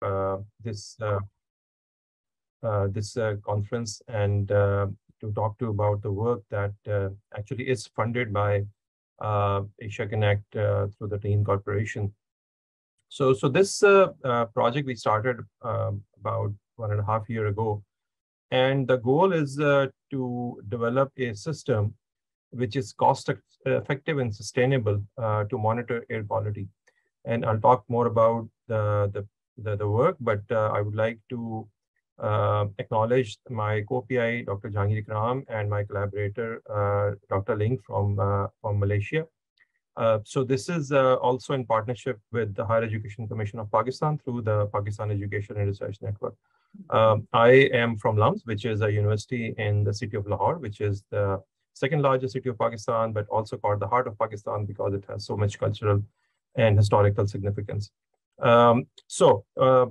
Uh, this uh, uh, this conference and to talk to you about the work that actually is funded by Asia Connect through the TEIN Corporation. So, so this project we started um, about one and a half year ago, and the goal is uh, to develop a system which is cost effective and sustainable uh, to monitor air quality. And I'll talk more about the, the, the, the work, but uh, I would like to uh, acknowledge my co-PI, Dr. Jahangir Ikram, and my collaborator, uh, Dr. Ling from, from Malaysia. so this is also in partnership with the Higher Education Commission of Pakistan through the Pakistan Education and Research Network. Um, I am from LUMS, which is a university in the city of Lahore, which is the second largest city of Pakistan, but also called the heart of Pakistan because it has so much cultural and historical significance. Um, so, uh,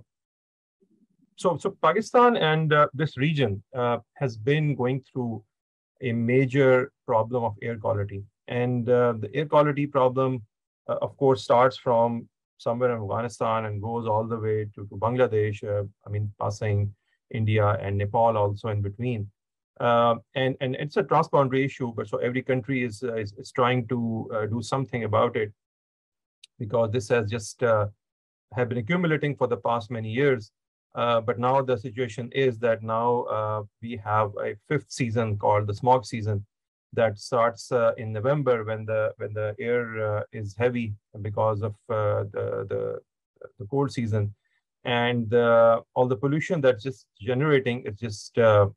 so, so Pakistan and uh, this region uh, has been going through a major problem of air quality. And uh, the air quality problem, uh, of course, starts from somewhere in Afghanistan and goes all the way to, to Bangladesh, uh, I mean, passing India and Nepal also in between. Uh, and, and it's a transboundary issue, but so every country is, uh, is, is, trying to uh, do something about it because this has just have been accumulating for the past many years. Uh, but now the situation is that now we have a fifth season called the smog season, that starts uh, in November when the when the air uh, is heavy because of uh, the, the the cold season, and uh, all the pollution that's just generating is just uh,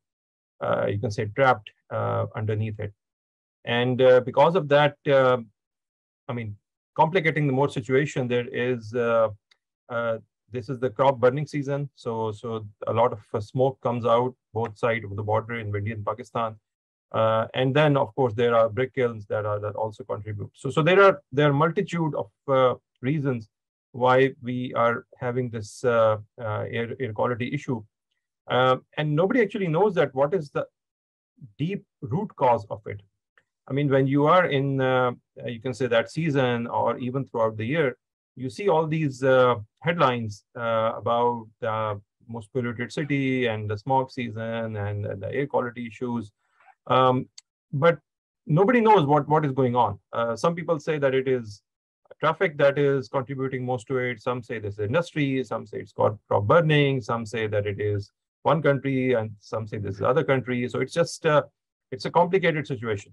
uh, you can say trapped underneath it, and because of that, I mean, complicating the more situation, there is this is the crop burning season, so so a lot of smoke comes out both sides of the border in India and Pakistan uh, and then, of course, there are brick kilns that are that also contribute. So, so there are there are multitude of uh, reasons why we are having this uh, uh air, air quality issue, uh, and nobody actually knows that what is the deep root cause of it. I mean, when you are in, uh, you can say that season or even throughout the year, you see all these headlines about the most polluted city and the smog season and, and the air quality issues um, but nobody knows what, what is going on. Uh, some people say that it is traffic that is contributing most to it. Some say this is industry. Some say it's crop burning. Some say that it is one country, and some say this is other country. So it's just uh, it's a complicated situation.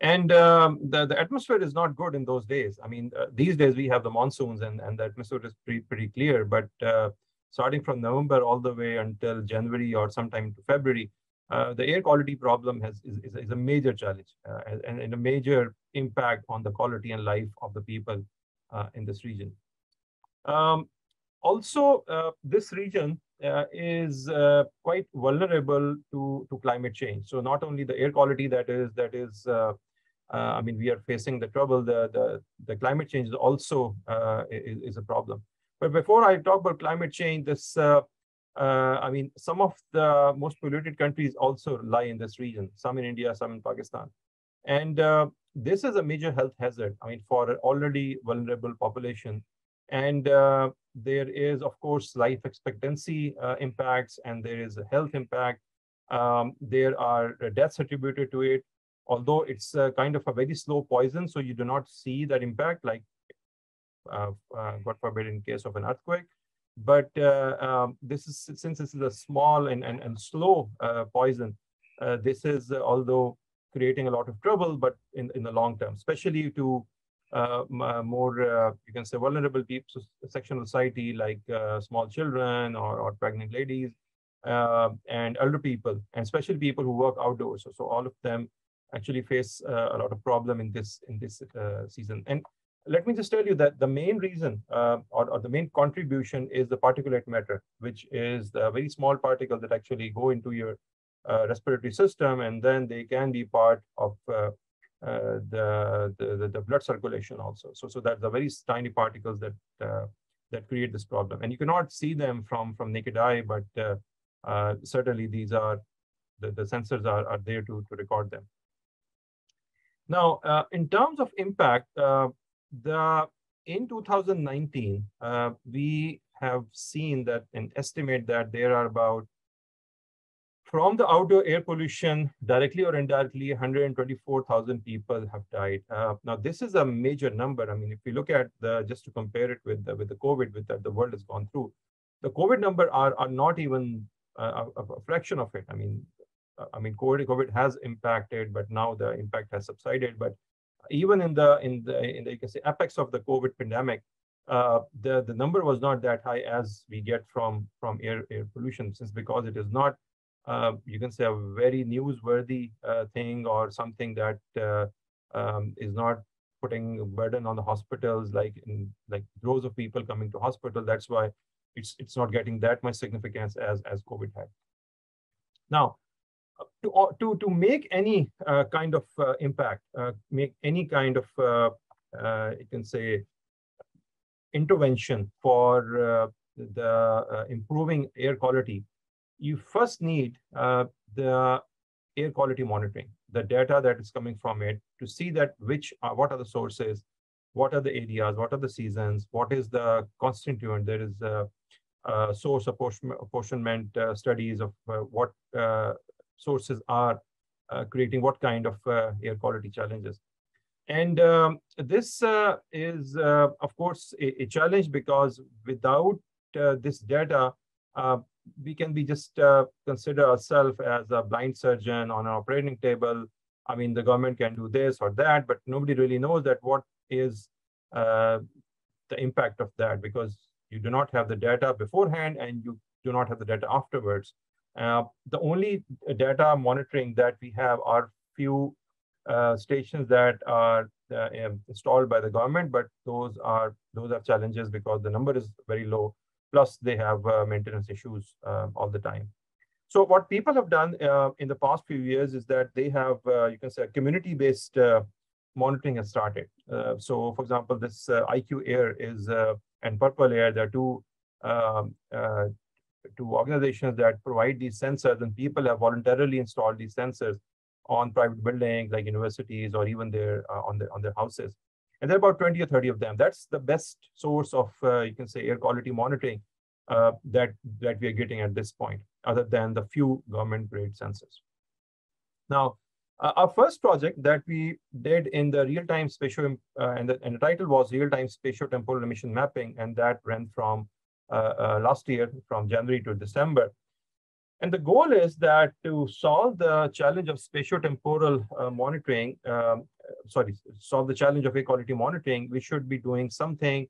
And um, the, the atmosphere is not good in those days. I mean, uh, these days we have the monsoons and, and the atmosphere is pretty, pretty clear. But uh, starting from November all the way until January or sometime to February, uh, the air quality problem has is, is, is a major challenge uh, and, and, a major impact on the quality and life of the people uh, in this region. Um, also, uh, this region uh, is quite vulnerable to, to climate change. So not only the air quality that is that is I mean, we are facing the trouble. The the, the climate change is also is, is, a problem. But before I talk about climate change, this uh, I mean, some of the most polluted countries also lie in this region, some in India, some in Pakistan. And uh, this is a major health hazard, I mean, for an already vulnerable population. And uh, there is, of course, life expectancy uh, impacts, and there is a health impact. Um, there are deaths attributed to it, although it's a kind of a very slow poison, so you do not see that impact, like, uh, uh, God forbid, in case of an earthquake. But uh, um, this is since this is a small and, and, and slow uh, poison, uh, this is although creating a lot of trouble, but in, in the long term, especially to uh, more, uh, you can say, vulnerable people, section of society like uh, small children or, or pregnant ladies and elder people, and especially people who work outdoors. So, so all of them actually face a lot of problem in this in this season. And let me just tell you that the main reason uh, or, or, the main contribution is the particulate matter, which is the very small particles that actually go into your uh, respiratory system, and then they can be part of uh, uh the, the, the blood circulation also. So so that's the very tiny particles that uh, that create this problem, and you cannot see them from from naked eye, but uh, certainly these are the, the sensors are, are there to, to record them. Now, in terms of impact, the in 2019, uh, we have seen that and estimate that there are about from the outdoor air pollution, directly or indirectly, 124,000 people have died. Uh, now, this is a major number. I mean, if you look at the, just to compare it with the, with the COVID, with that the world has gone through, the COVID number are, are not even a, a fraction of it. I mean, uh, I mean, COVID, COVID has impacted, but now the impact has subsided. But even in the in the in the you can say apex of the COVID pandemic, uh, the the number was not that high as we get from from air air pollution, since because it is not uh, you can say a very newsworthy uh, thing or something that uh, um, is not putting burden on the hospitals like in like rows of people coming to hospital that's why it's it's not getting that much significance as as covid had now to uh, to to make any uh, kind of uh, impact make any kind of you can say intervention for the improving air quality you first need uh, the air quality monitoring, the data that is coming from it to see that which are, what are the sources, what are the areas, what are the seasons, what is the constituent. There is a, a source apportionment uh, studies of uh, what uh, sources are uh, creating what kind of uh, air quality challenges. And um, this is, of course, a, a, challenge because without this data, uh, we can be just uh, consider ourselves as a blind surgeon on an operating table. I mean, the government can do this or that, but nobody really knows that what is uh, the impact of that because you do not have the data beforehand and you do not have the data afterwards. Uh, the only data monitoring that we have are few uh, stations that are uh, installed by the government, but those are those are challenges because the number is very low plus they have uh, maintenance issues uh, all the time. So what people have done uh, in the past few years is that they have, you can say, community-based monitoring has started. so for example, this IQ Air is and Purple Air, there are two um, two organizations that provide these sensors and people have voluntarily installed these sensors on private buildings like universities or even their uh, on their on their houses and there are about 20 or 30 of them. That's the best source of, uh, you can say, air quality monitoring uh, that, that we are getting at this point, other than the few government grade sensors. Now, uh, our first project that we did in the real-time spatial, uh, and, the, and the title was real-time spatial temporal emission mapping, and that ran from last year, from January to December. And the goal is that to solve the challenge of spatio-temporal uh, monitoring, um, sorry, solve the challenge of air quality monitoring, we should be doing something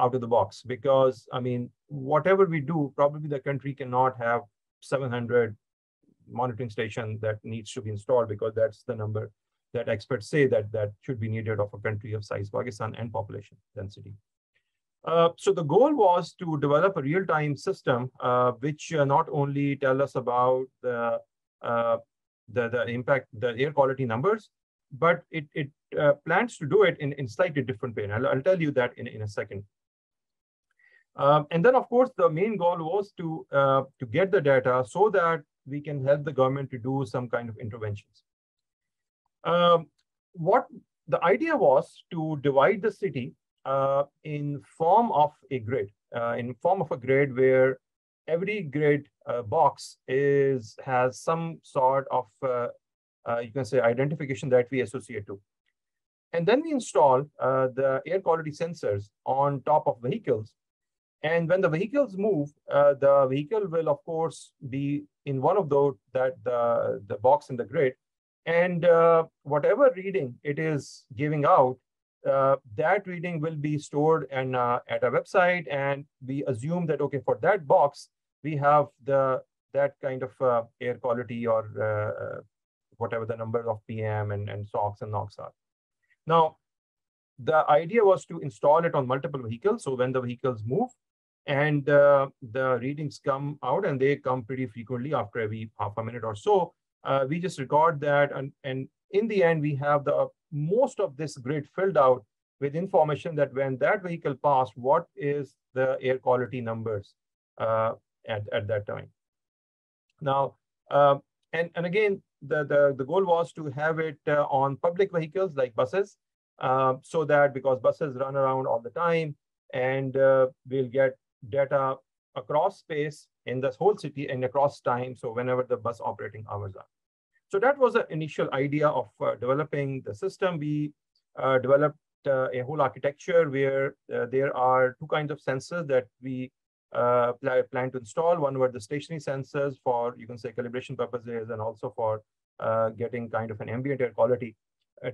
out of the box because, I mean, whatever we do, probably the country cannot have 700 monitoring station that needs to be installed because that's the number that experts say that that should be needed of a country of size Pakistan and population density. Uh, so the goal was to develop a real-time system uh, which uh, not only tell us about the, uh, the, the impact, the air quality numbers, but it, it uh, plans to do it in, in slightly different way. And I'll, I'll tell you that in, in a second. Um, and then, of course, the main goal was to, to get the data so that we can help the government to do some kind of interventions. Um, what the idea was to divide the city in form of a grid, uh, in form of a grid where every grid uh, box is has some sort of uh, uh, you can say identification that we associate to. And then we install uh, the air quality sensors on top of vehicles. And when the vehicles move, the vehicle will of course be in one of those that the, the box in the grid. And whatever reading it is giving out uh, that reading will be stored and uh, at a website and we assume that, okay, for that box, we have the that kind of uh, air quality or uh, uh, whatever the number of PM and, and SOx and NOx are. Now, the idea was to install it on multiple vehicles. So when the vehicles move and uh, the readings come out and they come pretty frequently after every half a minute or so, we just record that and, and in the end, we have the most of this grid filled out with information that when that vehicle passed, what is the air quality numbers uh, at, at that time. Now, uh, and, and again, the, the, the goal was to have it uh, on public vehicles like buses, uh, so that because buses run around all the time, and uh, we'll get data across space in the whole city and across time. So whenever the bus operating hours are. So that was the initial idea of uh, developing the system. We uh, developed uh, a whole architecture where there are two kinds of sensors that we uh, plan to install. One were the stationary sensors for, you can say, calibration purposes and also for getting kind of an ambient air quality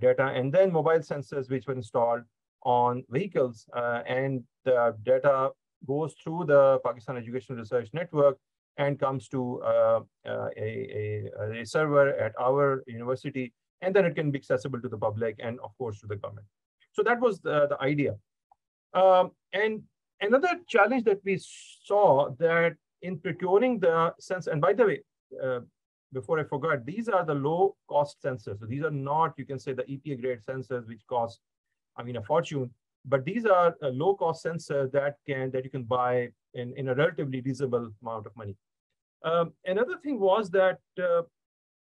data. And then mobile sensors, which were installed on vehicles. and the data goes through the Pakistan Education Research Network and comes to uh, uh, a, a, a, server at our university, and then it can be accessible to the public and, of course, to the government. So that was the, the idea. Um, and another challenge that we saw that in procuring the sense, and by the way, uh, before I forgot, these are the low cost sensors. So these are not, you can say the EPA grade sensors, which cost, I mean, a fortune but these are a low cost sensors that can that you can buy in, in a relatively reasonable amount of money. Um, another thing was that uh,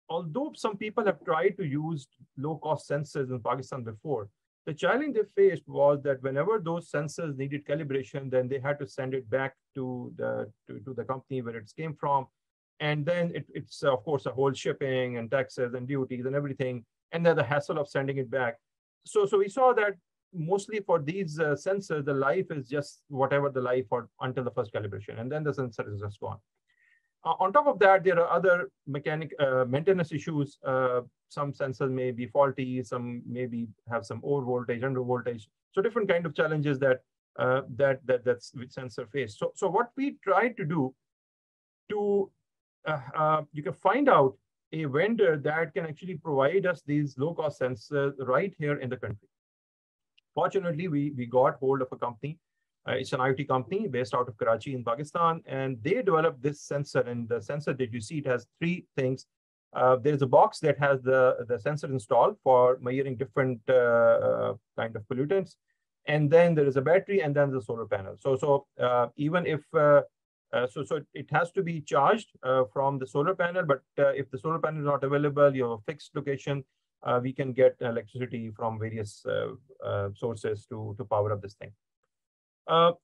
although some people have tried to use low cost sensors in Pakistan before, the challenge they faced was that whenever those sensors needed calibration, then they had to send it back to the to, to the company where it came from. And then it, it's of course a whole shipping and taxes and duties and everything, and then the hassle of sending it back. So, so we saw that mostly for these uh, sensors, the life is just whatever the life or until the first calibration, and then the sensor is just gone. Uh, on top of that, there are other mechanic uh, maintenance issues. Uh, some sensors may be faulty, some maybe have some over voltage, under voltage. So different kind of challenges that uh, that that that's with sensor face. So so what we try to do to uh, you can find out a vendor that can actually provide us these low cost sensors right here in the country. Fortunately, we, we got hold of a company. Uh, it's an IoT company based out of Karachi in Pakistan, and they developed this sensor. And the sensor that you see, it has three things. Uh, there's a box that has the, the sensor installed for measuring different uh, uh kind of pollutants. And then there is a battery and then the solar panel. So, so uh, even if, uh, so, so it has to be charged from the solar panel, but if the solar panel is not available, you have a fixed location, uh, we can get electricity from various uh, uh, sources to, to power up this thing.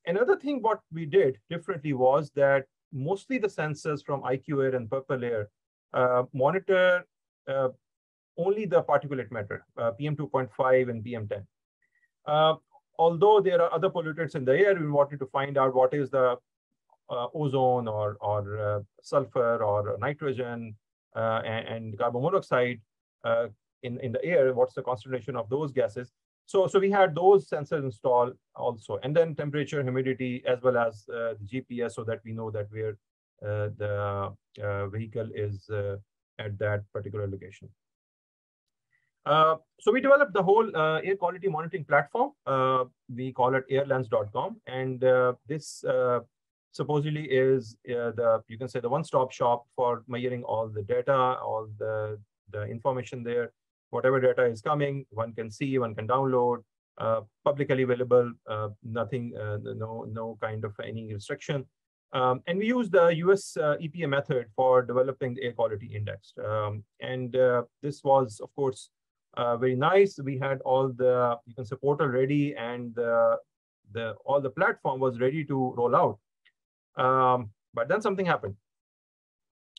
another thing what we did differently was that mostly the sensors from IQ Air and Purple Air monitor only the particulate matter, PM2.5 and PM10. Uh, although there are other pollutants in the air, we wanted to find out what is the uh, ozone or, or uh, sulfur or nitrogen and, and, carbon monoxide in, in the air, what's the concentration of those gases. So, so we had those sensors installed also, and then temperature, humidity, as well as uh, GPS, so that we know that where uh, the uh, vehicle is uh, at that particular location. Uh, so we developed the whole uh, air quality monitoring platform. we call it airlens.com, and this supposedly is the you can say the one-stop shop for measuring all the data, all the the information there, whatever data is coming, one can see, one can download, uh, publicly available, uh, nothing, uh, no, no kind of any restriction. Um, and we use the US uh, EPA method for developing the air quality index. Um, and uh, this was, of course, uh, very nice. We had all the, you can support already and the, the, all the platform was ready to roll out. Um, but then something happened.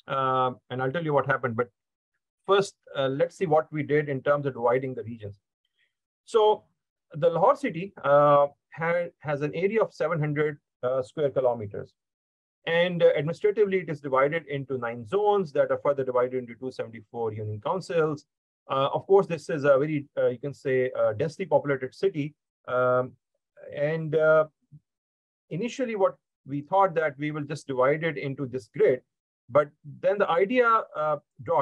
and I'll tell you what happened, but first, uh, let's see what we did in terms of dividing the regions. So the Lahore city uh, had, has an area of 700 uh, square kilometers. And uh, administratively, it is divided into nine zones that are further divided into 274 union councils. Uh, of course, this is a very, uh, you can say, densely populated city. Um, and initially, what we thought that we will just divide it into this grid but then the idea uh,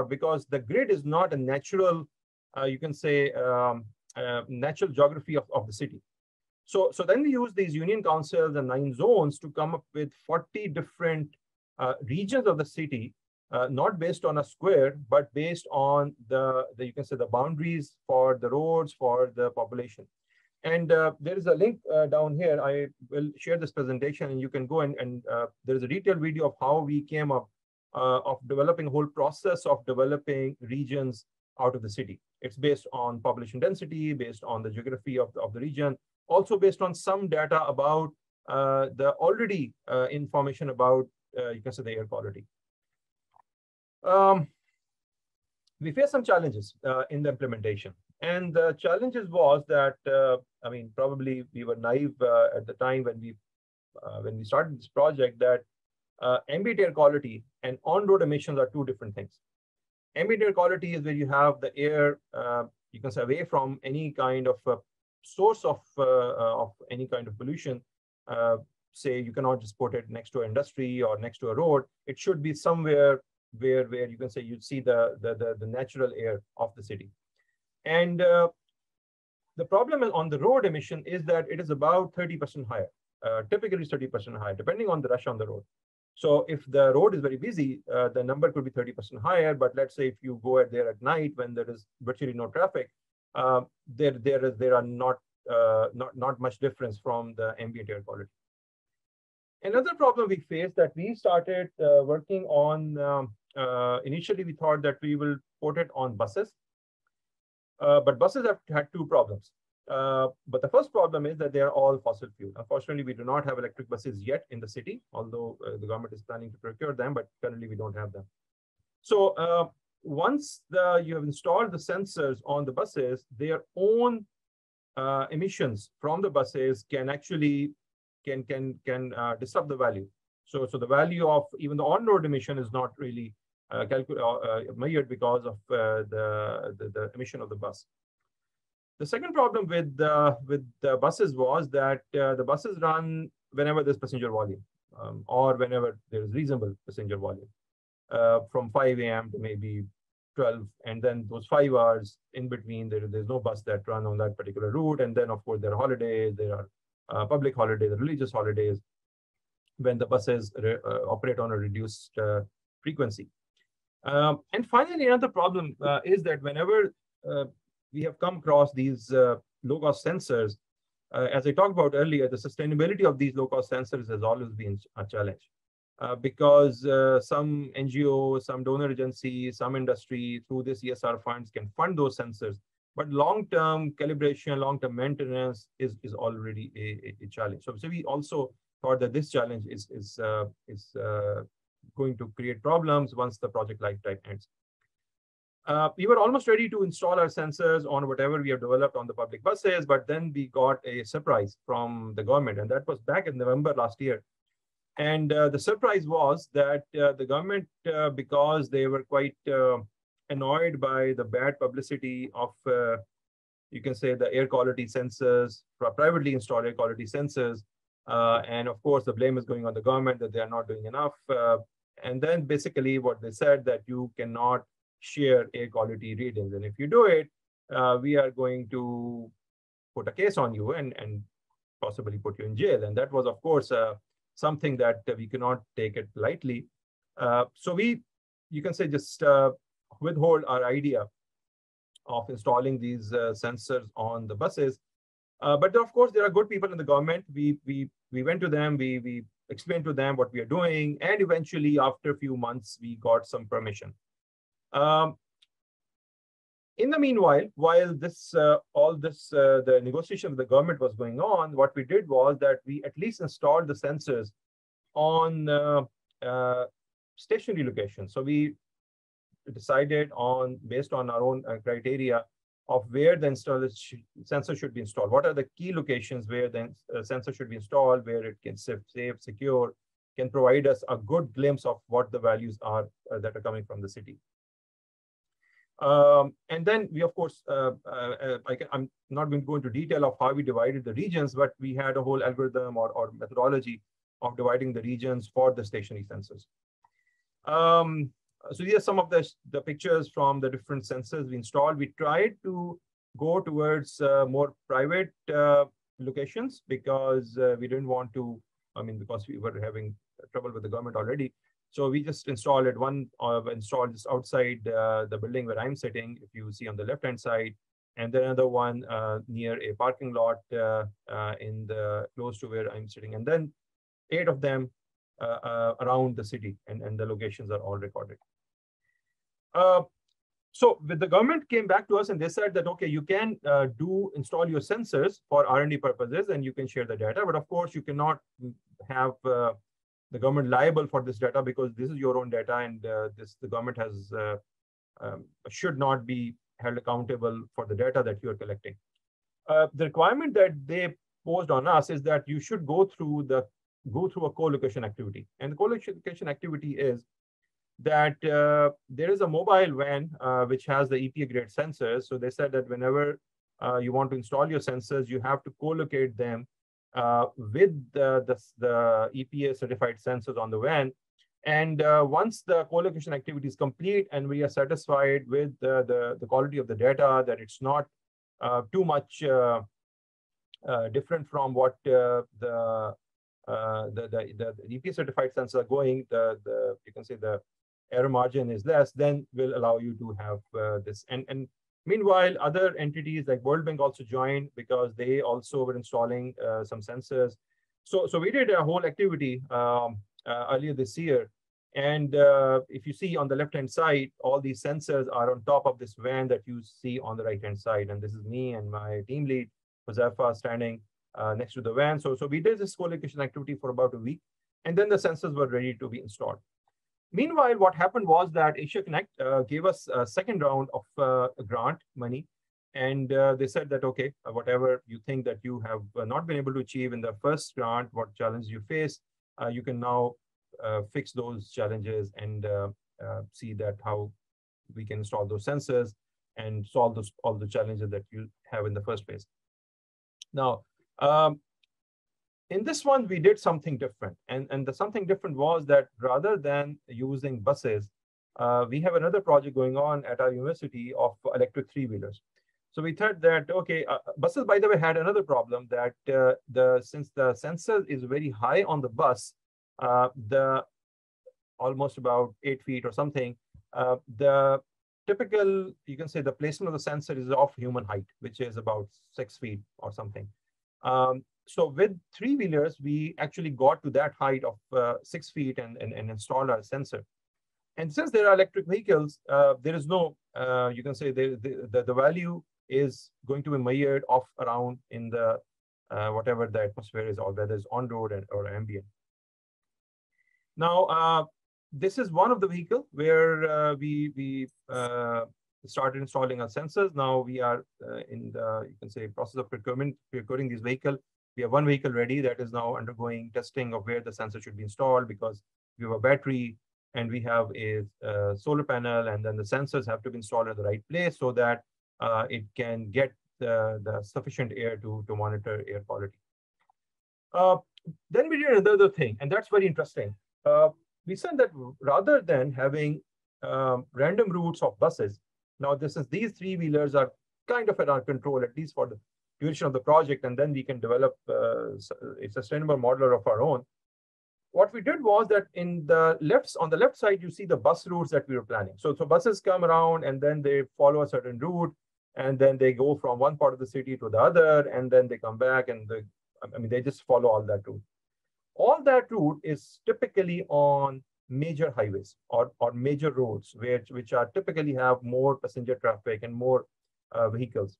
because the grid is not a natural, uh, you can say, um, uh, natural geography of, of the city. So, so then we use these union councils and nine zones to come up with 40 different uh, regions of the city, uh, not based on a square, but based on the, the, you can say the boundaries for the roads, for the population. And uh, there is a link uh, down here. I will share this presentation and you can go and, and uh, there is a detailed video of how we came up uh, of developing whole process of developing regions out of the city. It's based on population density, based on the geography of the, of the region, also based on some data about uh, the already uh, information about, uh, you can say, the air quality. Um, we faced some challenges uh, in the implementation. And the challenges was that, uh, I mean, probably we were naive at the time when we when we started this project that ambient air quality and on-road emissions are two different things. Ambient air quality is where you have the air, you can say, away from any kind of source of, of any kind of pollution uh, say you cannot just put it next to an industry or next to a road. It should be somewhere where where you can say you see the the the, the natural air of the city. And uh, the problem on the road emission is that it is about 30% higher, uh, typically 30% higher, depending on the rush on the road. So if the road is very busy, uh, the number could be 30% higher. But let's say if you go there at night when there is virtually no traffic, uh, there there is there are not uh, not, not much difference from the ambient air quality. Another problem we faced that we started uh, working on, um, uh, initially we thought that we will put it on buses, uh, but buses have had two problems. Uh, but the first problem is that they are all fossil fuel. Unfortunately, we do not have electric buses yet in the city, although uh, the government is planning to procure them, but currently we don't have them. So once the, you have installed the sensors on the buses, their own uh, emissions from the buses can actually can can can uh, disrupt the value. So so the value of even the on-road emission is not really uh, uh, uh measured because of uh, the, the, the emission of the bus. The second problem with uh, with the buses was that the buses run whenever there's passenger volume um, or whenever there is reasonable passenger volume, from 5 a.m. to maybe 12 and then those five hours in between there, there's no bus that run on that particular route and then of course there are holidays there are uh, public holidays religious holidays when the buses uh, operate on a reduced uh, frequency um, and finally another problem uh, is that whenever uh, we have come across these uh, low cost sensors as i talked about earlier the sustainability of these low cost sensors has always been a challenge uh, because uh, some NGO, some donor agency, some industry through this ESR funds can fund those sensors. But long-term calibration, long-term maintenance is, is already a, a, challenge. So, so we also thought that this challenge is, is, uh, is uh, going to create problems once the project lifetime ends. Uh, we were almost ready to install our sensors on whatever we have developed on the public buses, but then we got a surprise from the government, and that was back in November last year and uh, the surprise was that uh, the government, uh, because they were quite uh, annoyed by the bad publicity of, uh, you can say, the air quality sensors, privately installed air quality sensors, and of course, the blame is going on the government that they are not doing enough. and then basically what they said that you cannot share air quality readings. And if you do it, we are going to put a case on you and, and possibly put you in jail. And that was, of course, something that we cannot take it lightly. Uh, so we, you can say, just uh, withhold our idea of installing these uh, sensors on the buses. Uh, but of course, there are good people in the government. We we we went to them. We we explained to them what we are doing, and eventually, after a few months, we got some permission. Um, in the meanwhile, while this uh, all this uh, the negotiation with the government was going on, what we did was that we at least installed the sensors on uh, uh stationary locations. So we decided on based on our own uh, criteria of where the sensor should be installed. What are the key locations where the uh, sensor should be installed, where it can safe, safe, secure, can provide us a good glimpse of what the values are that are coming from the city. Um, and then we, of course, uh, uh, uh I am not going to go into detail of how we divided the regions, but we had a whole algorithm or, or methodology of dividing the regions for the stationary sensors. Um, so these are some of the, the pictures from the different sensors we installed. We tried to go towards uh, more private uh, locations because uh, we didn't want to, I mean, because we were having trouble with the government already. So we just installed it, one uh, installed just outside uh, the building where I'm sitting, if you see on the left-hand side, and then another one uh, near a parking lot uh, uh, in the close to where I'm sitting. And then eight of them uh, around the city, and, and the locations are all recorded. so with the government came back to us and they said that, okay, you can do install your sensors for R&D purposes and you can share the data. But of course, you cannot have the government liable for this data because this is your own data and uh, this the government has uh, um, should not be held accountable for the data that you are collecting. Uh, the requirement that they posed on us is that you should go through the go through a co-location activity. And the co-location activity is that uh, there is a mobile van uh, which has the EPA grade sensors. So they said that whenever uh, you want to install your sensors, you have to co-locate them uh, with the, the, the, EPA certified sensors on the van. And uh, once the co-location activity is complete and we are satisfied with the, the, the quality of the data, that it's not uh, too much different from what the uh, the, the, the, the EPA certified sensors are going, the, the, you can say the error margin is less, then will allow you to have uh, this. And, and meanwhile, other entities like World Bank also joined because they also were installing uh, some sensors. So, so we did a whole activity um, uh, earlier this year. And uh, if you see on the left-hand side, all these sensors are on top of this van that you see on the right-hand side. And this is me and my team lead, Josefa, standing uh, next to the van. So, so we did this co-location activity for about a week. And then the sensors were ready to be installed. Meanwhile, what happened was that Asia Connect uh, gave us a second round of uh, grant money. And uh, they said that, okay, uh, whatever you think that you have uh, not been able to achieve in the first grant, what challenges you face, uh, you can now fix those challenges and see that how we can install those sensors and solve those all the challenges that you have in the first place. Now, um, in this one, we did something different. And, and the something different was that rather than using buses, uh, we have another project going on at our university of electric three-wheelers. So we thought that, okay, uh, buses, by the way, had another problem that uh, the since the sensor is very high on the bus, uh, the almost about eight feet or something, uh, the typical, you can say the placement of the sensor is of human height, which is about six feet or something. Um, so with three wheelers, we actually got to that height of uh, six feet and, and, and installed our sensor. And since there are electric vehicles, uh, there is no, uh, you can say the, the, the, value is going to be measured off around in the, uh, whatever the atmosphere is or whether it's on road and, or ambient. Now, uh, this is one of the vehicle where uh, we, we started installing our sensors. Now we are in the, you can say, process of procurement, procuring this vehicle we have one vehicle ready that is now undergoing testing of where the sensor should be installed because we have a battery and we have a, solar panel and then the sensors have to be installed in the right place so that uh, it can get the, the sufficient air to, to monitor air quality. Uh, then we did another thing, and that's very interesting. Uh, we said that rather than having um, random routes of buses, now this is these three wheelers are kind of at our control, at least for the duration of the project, and then we can develop uh, a sustainable modeler of our own. What we did was that in the left, on the left side, you see the bus routes that we were planning. So, so buses come around and then they follow a certain route, and then they go from one part of the city to the other, and then they come back, and the, I mean, they just follow all that route. All that route is typically on major highways or, or major roads, which, which are typically have more passenger traffic and more uh, vehicles.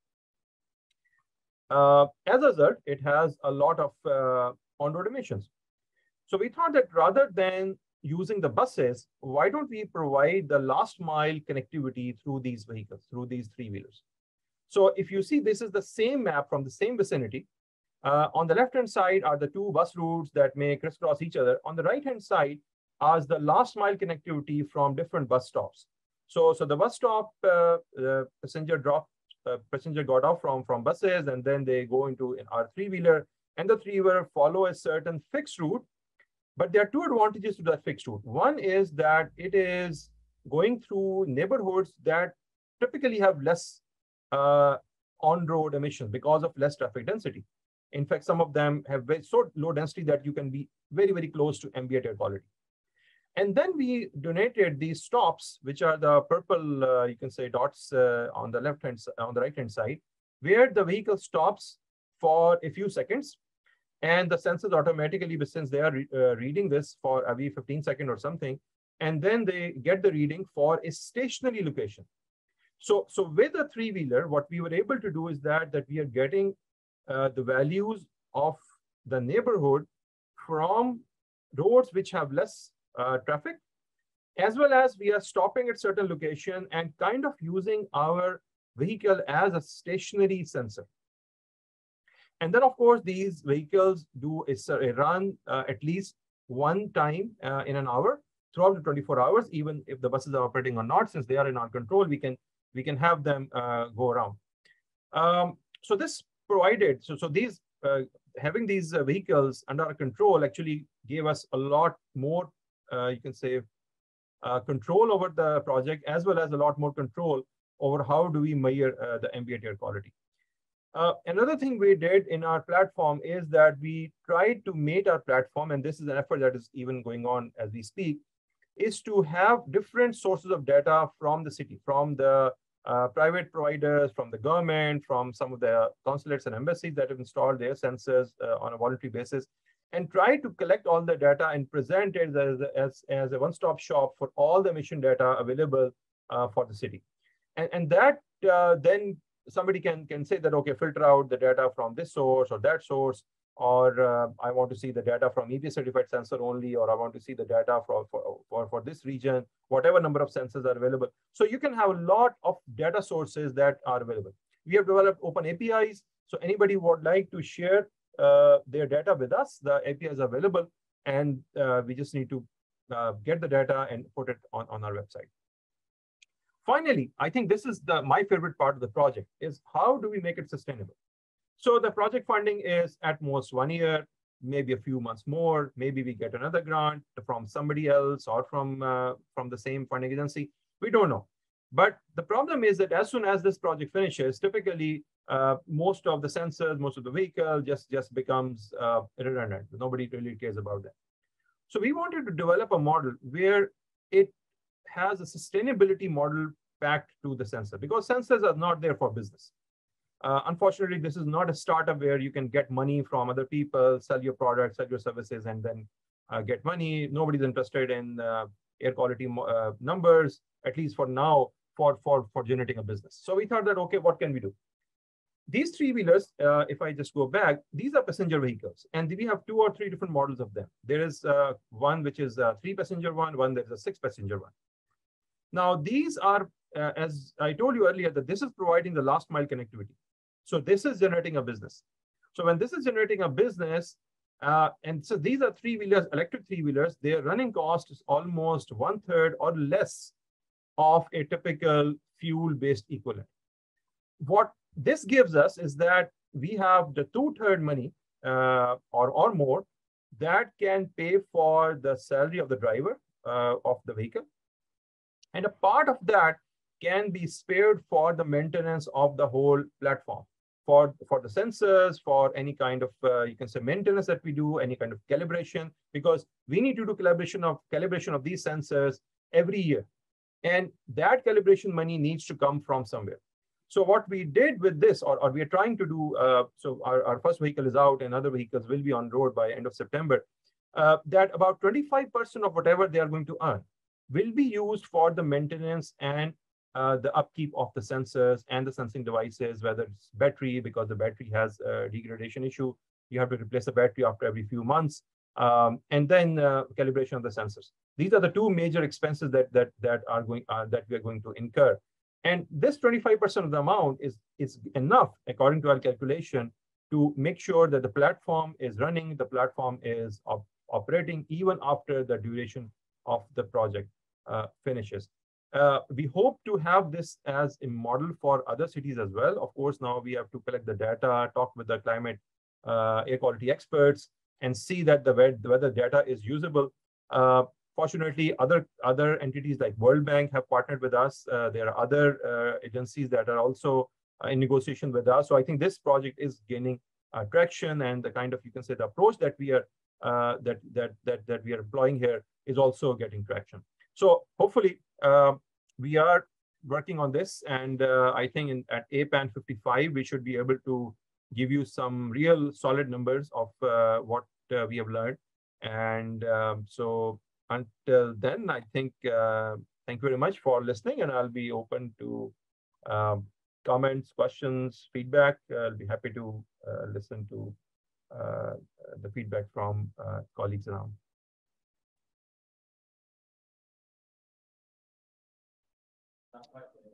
Uh, as a result, it has a lot of uh, on-road emissions. So we thought that rather than using the buses, why don't we provide the last mile connectivity through these vehicles, through these three-wheelers? So if you see, this is the same map from the same vicinity. Uh, on the left-hand side are the two bus routes that may crisscross each other. On the right-hand side is the last mile connectivity from different bus stops. So, so the bus stop uh, passenger drop the passenger got off from, from buses and then they go into an R three-wheeler and the three-wheeler follow a certain fixed route. But there are two advantages to that fixed route. One is that it is going through neighborhoods that typically have less uh, on-road emissions because of less traffic density. In fact, some of them have very, so low density that you can be very, very close to ambient air quality. And then we donated these stops, which are the purple, uh, you can say dots uh, on the left hand, on the right hand side, where the vehicle stops for a few seconds. And the sensors automatically, since they are re uh, reading this for every 15 second or something, and then they get the reading for a stationary location. So, so with a three-wheeler, what we were able to do is that, that we are getting uh, the values of the neighborhood from roads which have less uh, traffic, as well as we are stopping at certain location and kind of using our vehicle as a stationary sensor. And then, of course, these vehicles do a, a run uh, at least one time uh, in an hour throughout the 24 hours, even if the buses are operating or not, since they are in our control, we can we can have them uh, go around. Um, so this provided, so, so these uh, having these uh, vehicles under our control actually gave us a lot more, uh, you can say, control over the project, as well as a lot more control over how do we measure the ambient air quality. Uh, another thing we did in our platform is that we tried to mate our platform, and this is an effort that is even going on as we speak, is to have different sources of data from the city, from the uh, private providers, from the government, from some of the consulates and embassies that have installed their sensors uh, on a voluntary basis, and try to collect all the data and present it as, as, as a one-stop shop for all the emission data available uh, for the city. And, and that uh, then somebody can, can say that, okay, filter out the data from this source or that source, or uh, I want to see the data from EPA certified sensor only, or I want to see the data for, for, for, for this region, whatever number of sensors are available. So you can have a lot of data sources that are available. We have developed open APIs. So anybody would like to share their data with us, the API is available, and uh, we just need to uh, get the data and put it on, on our website. Finally, I think this is the my favorite part of the project is how do we make it sustainable? So the project funding is at most one year, maybe a few months more. Maybe we get another grant from somebody else or from uh, from the same funding agency. We don't know. But the problem is that as soon as this project finishes, typically uh, most of the sensors, most of the vehicle just just becomes uh, redundant. Nobody really cares about that. So we wanted to develop a model where it has a sustainability model backed to the sensor because sensors are not there for business. Uh, unfortunately, this is not a startup where you can get money from other people, sell your products, sell your services, and then uh, get money. Nobody's interested in air quality uh, numbers, at least for now, for, for, for generating a business. So we thought that, okay, what can we do? These three wheelers, uh, if I just go back, these are passenger vehicles, and we have two or three different models of them. There is uh, one which is a three passenger one, one that is a six passenger one. Now, these are, uh, as I told you earlier, that this is providing the last mile connectivity. So this is generating a business. So when this is generating a business, uh, and so these are three wheelers, electric three wheelers, their running cost is almost one third or less of a typical fuel based equivalent. What this gives us is that we have the two third money uh, or, or more that can pay for the salary of the driver uh, of the vehicle and a part of that can be spared for the maintenance of the whole platform for, for the sensors, for any kind of, uh, you can say maintenance that we do, any kind of calibration, because we need to do calibration of calibration of these sensors every year. And that calibration money needs to come from somewhere. So what we did with this, or, or we are trying to do, uh, so our, our first vehicle is out and other vehicles will be on road by end of September, uh, that about 25% of whatever they are going to earn will be used for the maintenance and uh, the upkeep of the sensors and the sensing devices, whether it's battery, because the battery has a degradation issue. You have to replace the battery after every few months. Um, and then uh, calibration of the sensors. These are the two major expenses that that that are going uh, that we are going to incur. And this 25% of the amount is is enough, according to our calculation, to make sure that the platform is running, the platform is op operating even after the duration of the project uh, finishes. Uh, we hope to have this as a model for other cities as well. Of course, now we have to collect the data, talk with the climate uh, air quality experts, and see that the weather data is usable. Uh, fortunately, other other entities like World Bank have partnered with us. Uh, there are other uh, agencies that are also uh, in negotiation with us. So I think this project is gaining traction, and the kind of you can say the approach that we are that that that that we are employing here is also getting traction. So hopefully uh, we are working on this. And uh, I think in, at APAN 55, we should be able to give you some real solid numbers of uh, what uh, we have learned. And um, so until then, I think, uh, thank you very much for listening and I'll be open to Um, comments, questions, feedback, I'll be happy to uh, listen to uh, the feedback from colleagues around.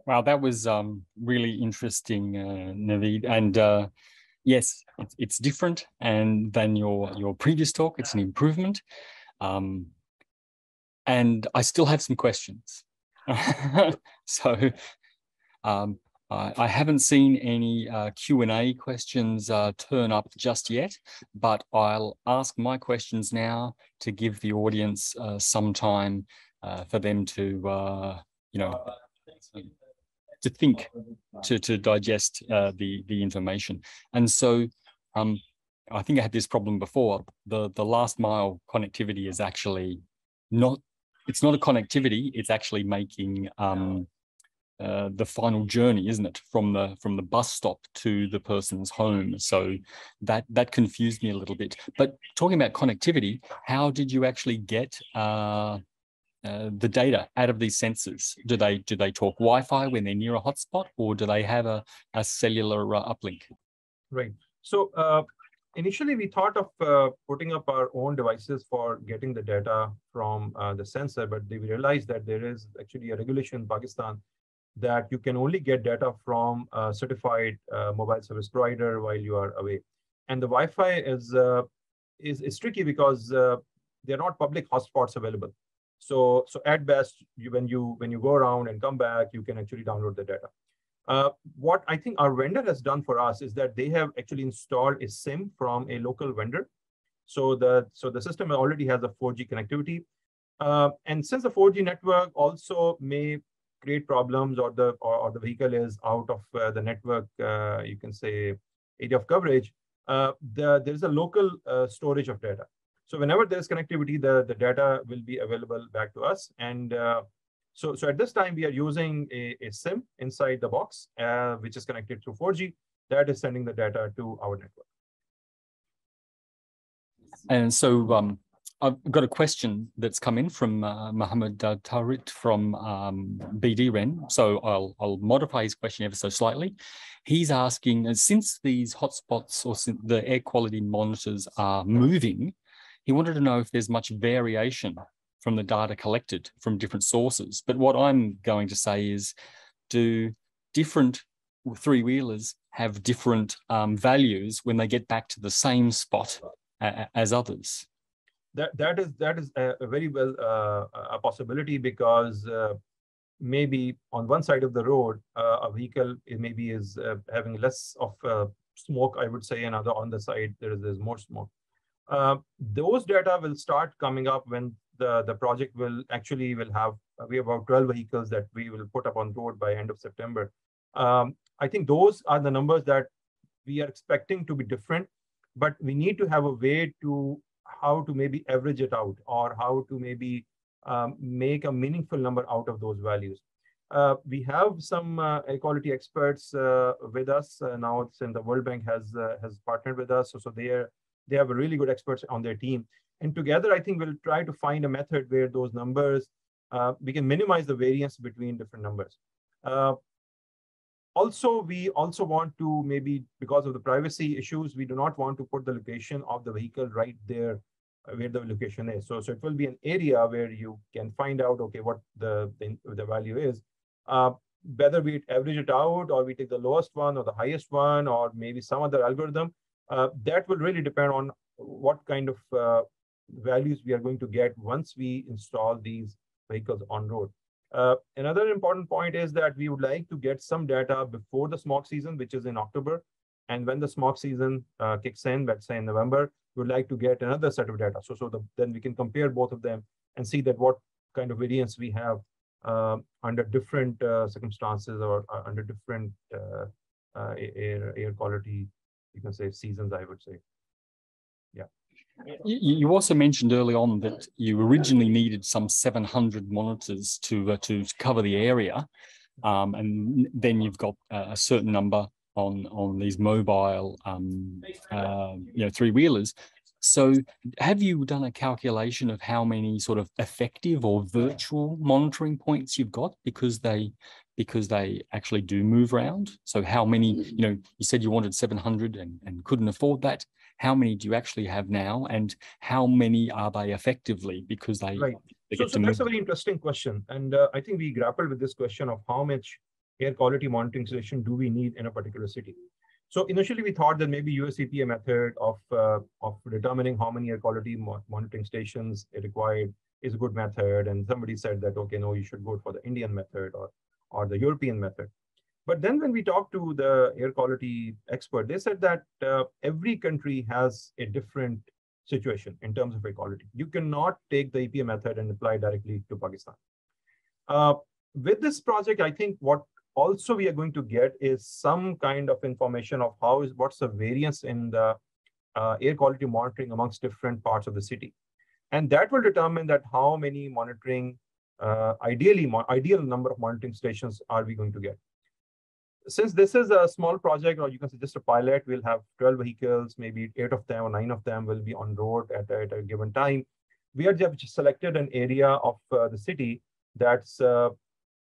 Wow, that was um, really interesting, uh, Naveed. And uh, yes, it's, it's different and than your your previous talk. It's an improvement. Um, and I still have some questions. so um, I, I, haven't seen any uh, Q&A questions uh, turn up just yet, but I'll ask my questions now to give the audience uh, some time uh, for them to, uh, you know, to think, to, to digest uh, the, the information. And so um, I think I had this problem before. The, the last mile connectivity is actually not, it's not a connectivity, it's actually making um, uh, the final journey, isn't it, from the from the bus stop to the person's home? So that that confused me a little bit. But talking about connectivity, how did you actually get uh, uh, the data out of these sensors? Do they do they talk Wi-Fi when they're near a hotspot, or do they have a, a cellular uh, uplink? Right. So uh, initially, we thought of uh, putting up our own devices for getting the data from uh, the sensor, but we realized that there is actually a regulation in Pakistan that you can only get data from a certified uh, mobile service provider while you are away. And the Wi-Fi is, uh, is, is tricky because uh, they're not public hotspots available. So, so at best, you, when, you, when you go around and come back, you can actually download the data. Uh, what I think our vendor has done for us is that they have actually installed a SIM from a local vendor. So the, so the system already has a 4G connectivity. Uh, and since the 4G network also may create problems or the or, or the vehicle is out of uh, the network, uh, you can say area of coverage, uh, the, there is a local storage of data. So whenever there's connectivity, the, the data will be available back to us. And so, so at this time, we are using a, a SIM inside the box, uh, which is connected through 4G, that is sending the data to our network. And so um, I've got a question that's come in from uh, Mohammed uh, Tarit from um, BDREN. So I'll, I'll modify his question ever so slightly. He's asking, uh, since these hotspots or the air quality monitors are moving, he wanted to know if there's much variation from the data collected from different sources. But what I'm going to say is, do different three-wheelers have different um, values when they get back to the same spot as others? that that is that is a, a very well uh, a possibility because uh, maybe on one side of the road uh, a vehicle maybe is uh, having less of uh, smoke i would say and other on the side there is there's more smoke those data will start coming up when the the project will actually will have we have about 12 vehicles that we will put up on road by end of september um, i think those are the numbers that we are expecting to be different but we need to have a way to how to maybe average it out or how to maybe um, make a meaningful number out of those values. Uh, we have some uh, air quality experts uh, with us uh, now since the World Bank has uh, has partnered with us. So, so they are they have really good experts on their team. And together, I think we'll try to find a method where those numbers, uh, we can minimize the variance between different numbers. Also we also want to maybe because of the privacy issues we do not want to put the location of the vehicle right there uh, where the location is. So so it will be an area where you can find out okay what the the, the value is. Uh, whether we average it out or we take the lowest one or the highest one or maybe some other algorithm uh, that will really depend on what kind of uh, values we are going to get once we install these vehicles on road uh, another important point is that we would like to get some data before the smog season, which is in October. And when the smog season uh, kicks in, let's say in November, we would like to get another set of data. So, so the, then we can compare both of them and see that what kind of variance we have uh, under different uh, circumstances or uh, under different uh, air, air quality, you can say seasons, I would say. Yeah. You also mentioned early on that you originally needed some 700 monitors to uh, to cover the area, um, and then you've got a certain number on on these mobile, um, uh, you know, three wheelers. so have you done a calculation of how many sort of effective or virtual monitoring points you've got because they because they actually do move around so how many you know you said you wanted 700 and, and couldn't afford that how many do you actually have now and how many are they effectively because they, right. they so, so that's a very interesting question and uh, i think we grappled with this question of how much air quality monitoring station do we need in a particular city so initially we thought that maybe US EPA method of, uh, of determining how many air quality mo monitoring stations it required is a good method. And somebody said that, okay, no, you should go for the Indian method or, or the European method. But then when we talked to the air quality expert, they said that uh, every country has a different situation in terms of air quality. You cannot take the EPA method and apply directly to Pakistan. Uh, with this project, I think what also we are going to get is some kind of information of how is what's the variance in the uh, air quality monitoring amongst different parts of the city and that will determine that how many monitoring uh, ideally mo ideal number of monitoring stations are we going to get since this is a small project or you can say just a pilot we'll have 12 vehicles maybe eight of them or nine of them will be on road at, at a given time we have just selected an area of uh, the city that's uh,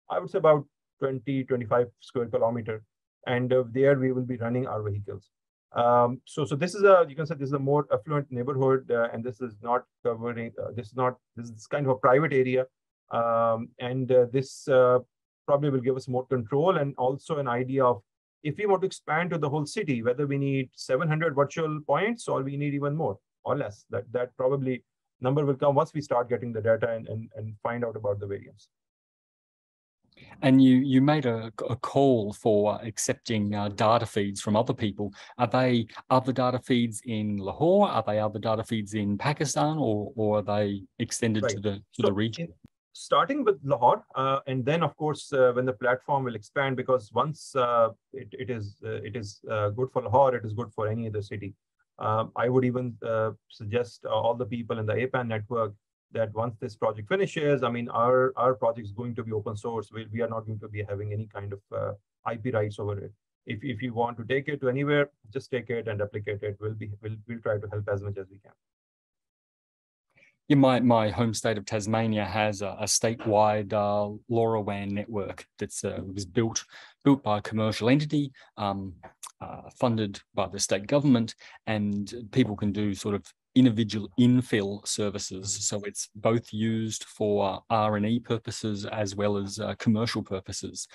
i would say about 20, 25 square kilometer. And uh, there we will be running our vehicles. Um, so, so this is a, you can say this is a more affluent neighborhood uh, and this is not covering, uh, this is not, this is kind of a private area. Um, and uh, this uh, probably will give us more control and also an idea of if we want to expand to the whole city, whether we need 700 virtual points or we need even more or less, that, that probably number will come once we start getting the data and, and, and find out about the variance. And you you made a, a call for accepting uh, data feeds from other people. Are they other data feeds in Lahore? Are they other data feeds in Pakistan, or or are they extended right. to the to so the region? Starting with Lahore, uh, and then of course uh, when the platform will expand, because once uh, it, it is uh, it is uh, good for Lahore, it is good for any other city. Um, I would even suggest all the people in the APAN network that once this project finishes, I mean, our, our project is going to be open source. We, we are not going to be having any kind of uh, IP rights over it. If, if you want to take it to anywhere, just take it and replicate it. We'll be we'll, we'll try to help as much as we can. Yeah, my, my home state of Tasmania has a, a statewide uh, LoRaWAN network that's uh, was built built by a commercial entity, um, uh, funded by the state government, and people can do sort of individual infill services. So it's both used for R&E purposes as well as uh, commercial purposes.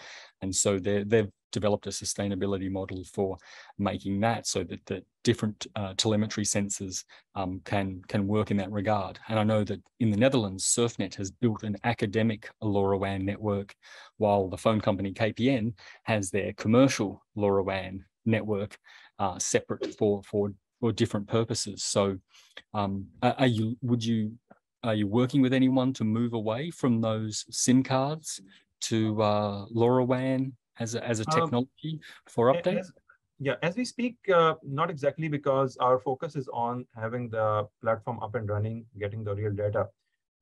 And so they've developed a sustainability model for making that so that the different uh, telemetry sensors um, can, can work in that regard. And I know that in the Netherlands, SURFNET has built an academic LoRaWAN network, while the phone company KPN has their commercial LoRaWAN network uh, separate for, for for different purposes. So, um, are you would you are you working with anyone to move away from those SIM cards to uh, LoRaWAN as a, as a um, technology um, for updates? As, yeah, as we speak, uh, not exactly because our focus is on having the platform up and running, getting the real data.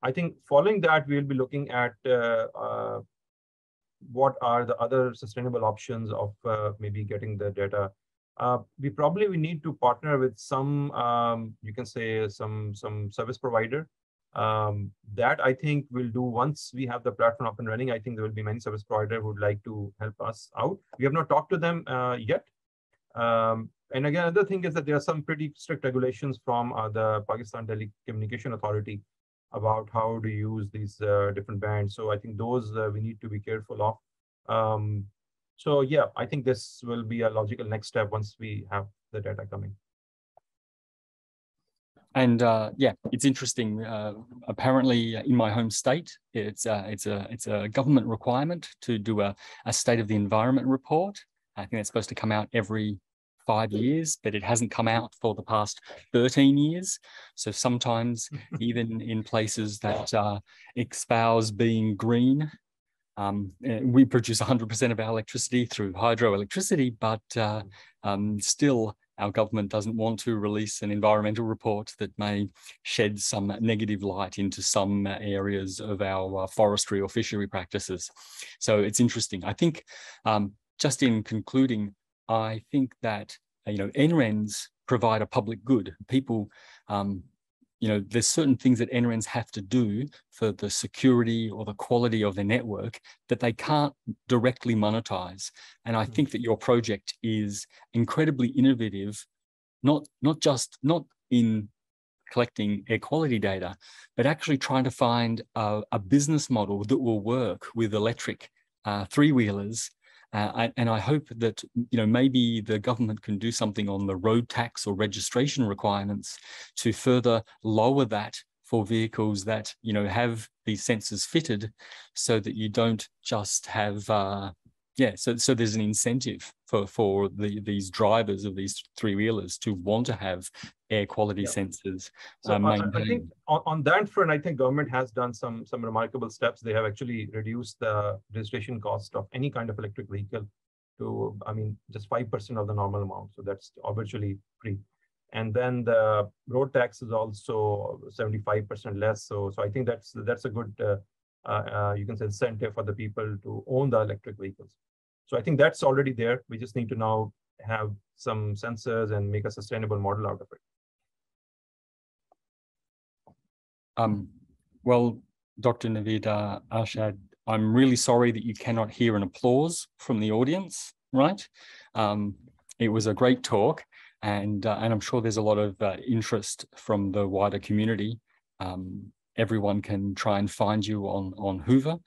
I think following that, we'll be looking at uh, uh, what are the other sustainable options of uh, maybe getting the data uh, we probably we need to partner with some, um, you can say some some service provider. Um, that I think we'll do once we have the platform up and running. I think there will be many service providers who would like to help us out. We have not talked to them uh, yet. Um, and again, another thing is that there are some pretty strict regulations from uh, the Pakistan Telecommunication Authority about how to use these uh, different bands. So I think those uh, we need to be careful of. Um, so yeah, I think this will be a logical next step once we have the data coming. And uh, yeah, it's interesting. Uh, apparently, in my home state, it's uh, it's a it's a government requirement to do a, a state of the environment report. I think it's supposed to come out every five years, but it hasn't come out for the past 13 years. So sometimes, even in places that uh, espouse being green, um, eh, we produce 100% of our electricity through hydroelectricity, but uh, um, still our government doesn't want to release an environmental report that may shed some negative light into some areas of our uh, forestry or fishery practices. So it's interesting. I think um, just in concluding, I think that you know NREN's provide a public good. People, um, you know, there's certain things that NRENs have to do for the security or the quality of their network that they can't directly monetize. And I think that your project is incredibly innovative, not, not just, not in collecting air quality data, but actually trying to find a, a business model that will work with electric uh, three-wheelers uh, and I hope that you know maybe the government can do something on the road tax or registration requirements to further lower that for vehicles that you know have these sensors fitted, so that you don't just have uh, yeah. So so there's an incentive for for the, these drivers of these three wheelers to want to have air quality yeah. sensors. So uh, I think on, on that front, I think government has done some some remarkable steps. They have actually reduced the registration cost of any kind of electric vehicle to, I mean, just five percent of the normal amount. So that's virtually free. And then the road tax is also 75% less. So, so I think that's that's a good, uh, uh, uh, you can say, incentive for the people to own the electric vehicles. So I think that's already there. We just need to now have some sensors and make a sustainable model out of it. Um, well, Dr. Naveed Arshad, I'm really sorry that you cannot hear an applause from the audience, right? Um, it was a great talk and, uh, and I'm sure there's a lot of uh, interest from the wider community. Um, everyone can try and find you on, on Whova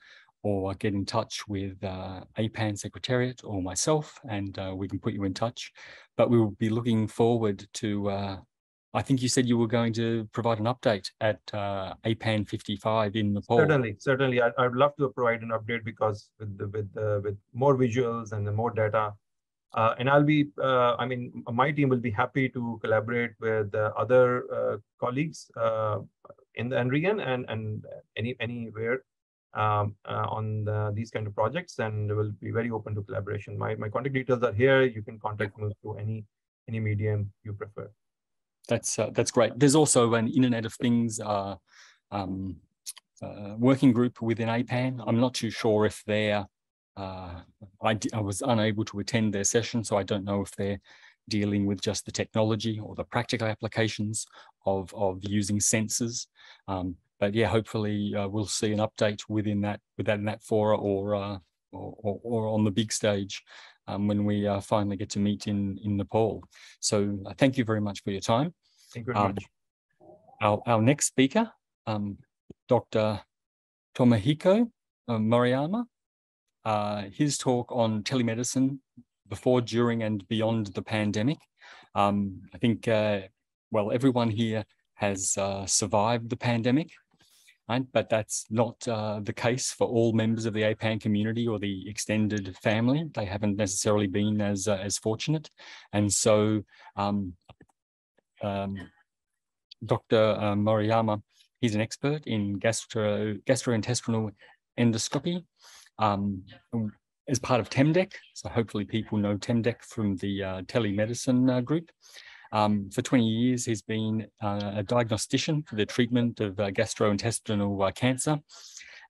or get in touch with uh, APAN Secretariat or myself and uh, we can put you in touch. But we will be looking forward to uh, I think you said you were going to provide an update at uh, APAN 55 in Nepal. Certainly, certainly. I, would love to provide an update because with the, with the, with more visuals and the more data, uh, and I'll be, uh, I mean, my team will be happy to collaborate with other colleagues in the region and and any anywhere um, uh, on the, these kind of projects, and we'll be very open to collaboration. My my contact details are here. You can contact me through any any medium you prefer that's uh, that's great. There's also an Internet of Things uh, um, uh, working group within APAN. I'm not too sure if they're. Uh, I, I was unable to attend their session, so I don't know if they're dealing with just the technology or the practical applications of of using sensors. Um, but yeah, hopefully uh, we'll see an update within that within that fora or uh, or, or, or on the big stage um, when we uh, finally get to meet in, in Nepal. So uh, thank you very much for your time. Thank you very um, much. Our, our next speaker, um, Dr. Tomohiko uh, Moriyama, uh, his talk on telemedicine before, during, and beyond the pandemic. Um, I think, uh, well, everyone here has uh, survived the pandemic right? But that's not uh, the case for all members of the APAN community or the extended family. They haven't necessarily been as uh, as fortunate, and so um, um, Dr. Uh, Moriyama, he's an expert in gastro gastrointestinal endoscopy. Um, as part of TEMDEC, so hopefully people know TEMDEC from the uh, telemedicine uh, group. Um, for 20 years, he's been uh, a diagnostician for the treatment of uh, gastrointestinal uh, cancer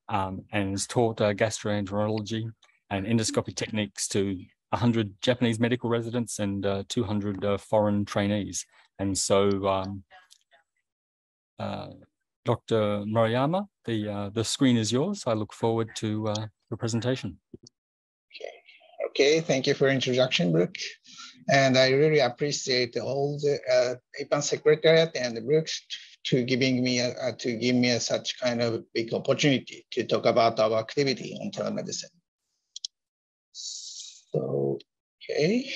um, and has taught uh, gastroenterology and endoscopic techniques to 100 Japanese medical residents and uh, 200 uh, foreign trainees. And so um, Dr. Moriyama, the, the screen is yours. I look forward to your presentation. Okay. okay, thank you for introduction, Brooke. And I really appreciate all the uh, APAN Secretariat and the Brooks to giving me a, uh, to give me a, such kind of big opportunity to talk about our activity on telemedicine. So, okay.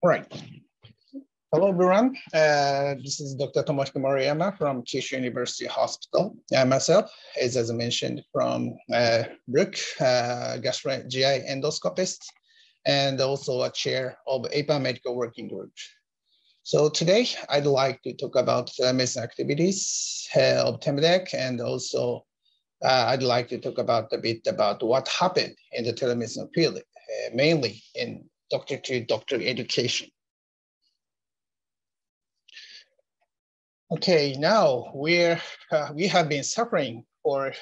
All right. Hello, everyone. Uh, this is Dr. Tomohiko Moriyama from Kyushu University Hospital. I myself is, as I mentioned, from uh, Brook, uh, gastro GI endoscopist, and also a chair of APAN Medical Working Group. So today, I'd like to talk about medicine activities uh, of TEMDEC, and also uh, I'd like to talk about a bit about what happened in the telemedicine field, uh, mainly in doctor-to-doctor -doctor education. Okay, now we're uh, we have been suffering for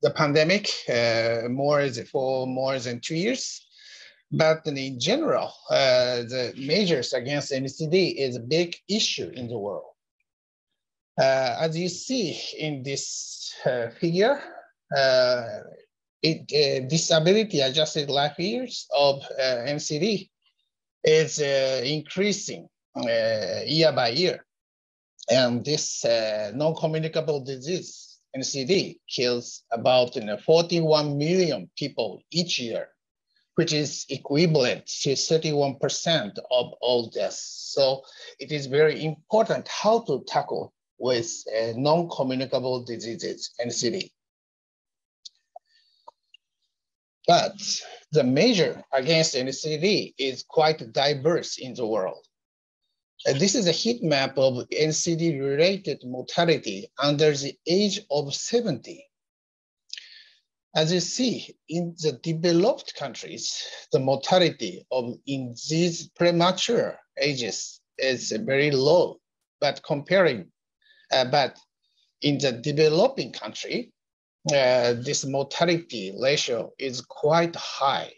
the pandemic uh, more for more than two years, But in general, uh, the measures against NCD is a big issue in the world. Uh, as you see in this uh, figure, uh, it, disability adjusted life years of NCD is increasing year by year. And this non-communicable disease, NCD, kills about you know, 41 million people each year which is equivalent to 31% of all deaths. So it is very important how to tackle with uh, non-communicable diseases NCD. But the measure against NCD is quite diverse in the world. Uh, this is a heat map of NCD-related mortality under the age of 70 as you see, in the developed countries, the mortality of in these premature ages is very low. But comparing, uh, but in the developing country, uh, this mortality ratio is quite high.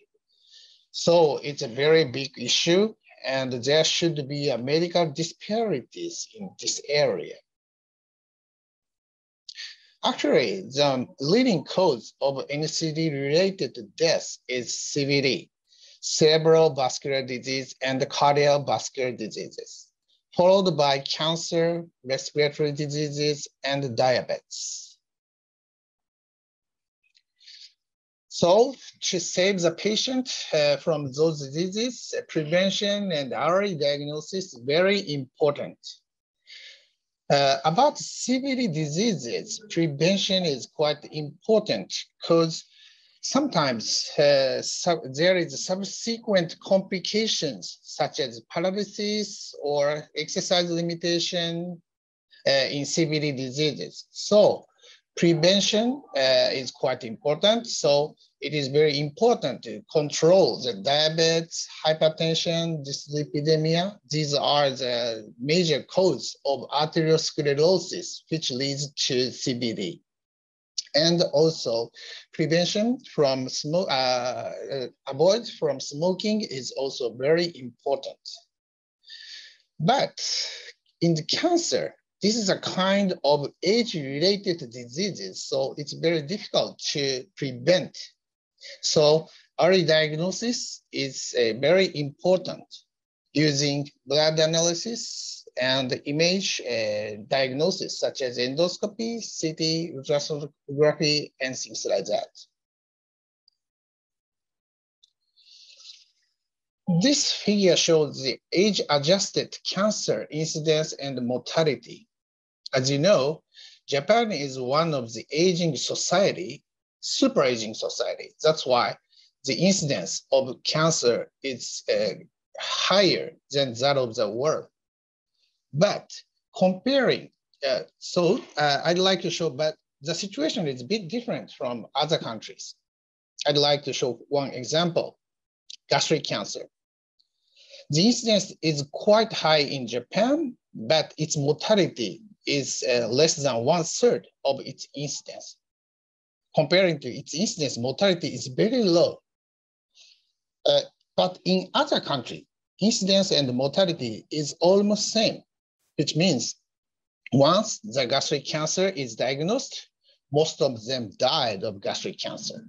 So it's a very big issue and there should be a medical disparities in this area. Actually, the leading cause of NCD-related deaths is CVD, cerebral vascular disease and cardiovascular diseases, followed by cancer, respiratory diseases, and diabetes. So to save the patient uh, from those diseases, prevention and early diagnosis is very important. Uh, about CVD diseases, prevention is quite important because sometimes uh, there is subsequent complications such as paralysis or exercise limitation uh, in CVD diseases. So prevention uh, is quite important. So it is very important to control the diabetes, hypertension, dyslipidemia. These are the major cause of arteriosclerosis, which leads to CVD. And also prevention from smoke, uh, uh, avoid from smoking is also very important. But in the cancer, this is a kind of age-related diseases, so it's very difficult to prevent. So early diagnosis is uh, very important using blood analysis and image uh, diagnosis such as endoscopy, CT, ultrasonography, and things like that. This figure shows the age-adjusted cancer incidence and mortality as you know, Japan is one of the aging society, super aging society. That's why the incidence of cancer is uh, higher than that of the world. But comparing, uh, so uh, I'd like to show, but the situation is a bit different from other countries. I'd like to show one example, gastric cancer. The incidence is quite high in Japan, but its mortality is uh, less than one third of its incidence. Comparing to its incidence, mortality is very low. Uh, but in other countries, incidence and mortality is almost same, which means once the gastric cancer is diagnosed, most of them died of gastric cancer.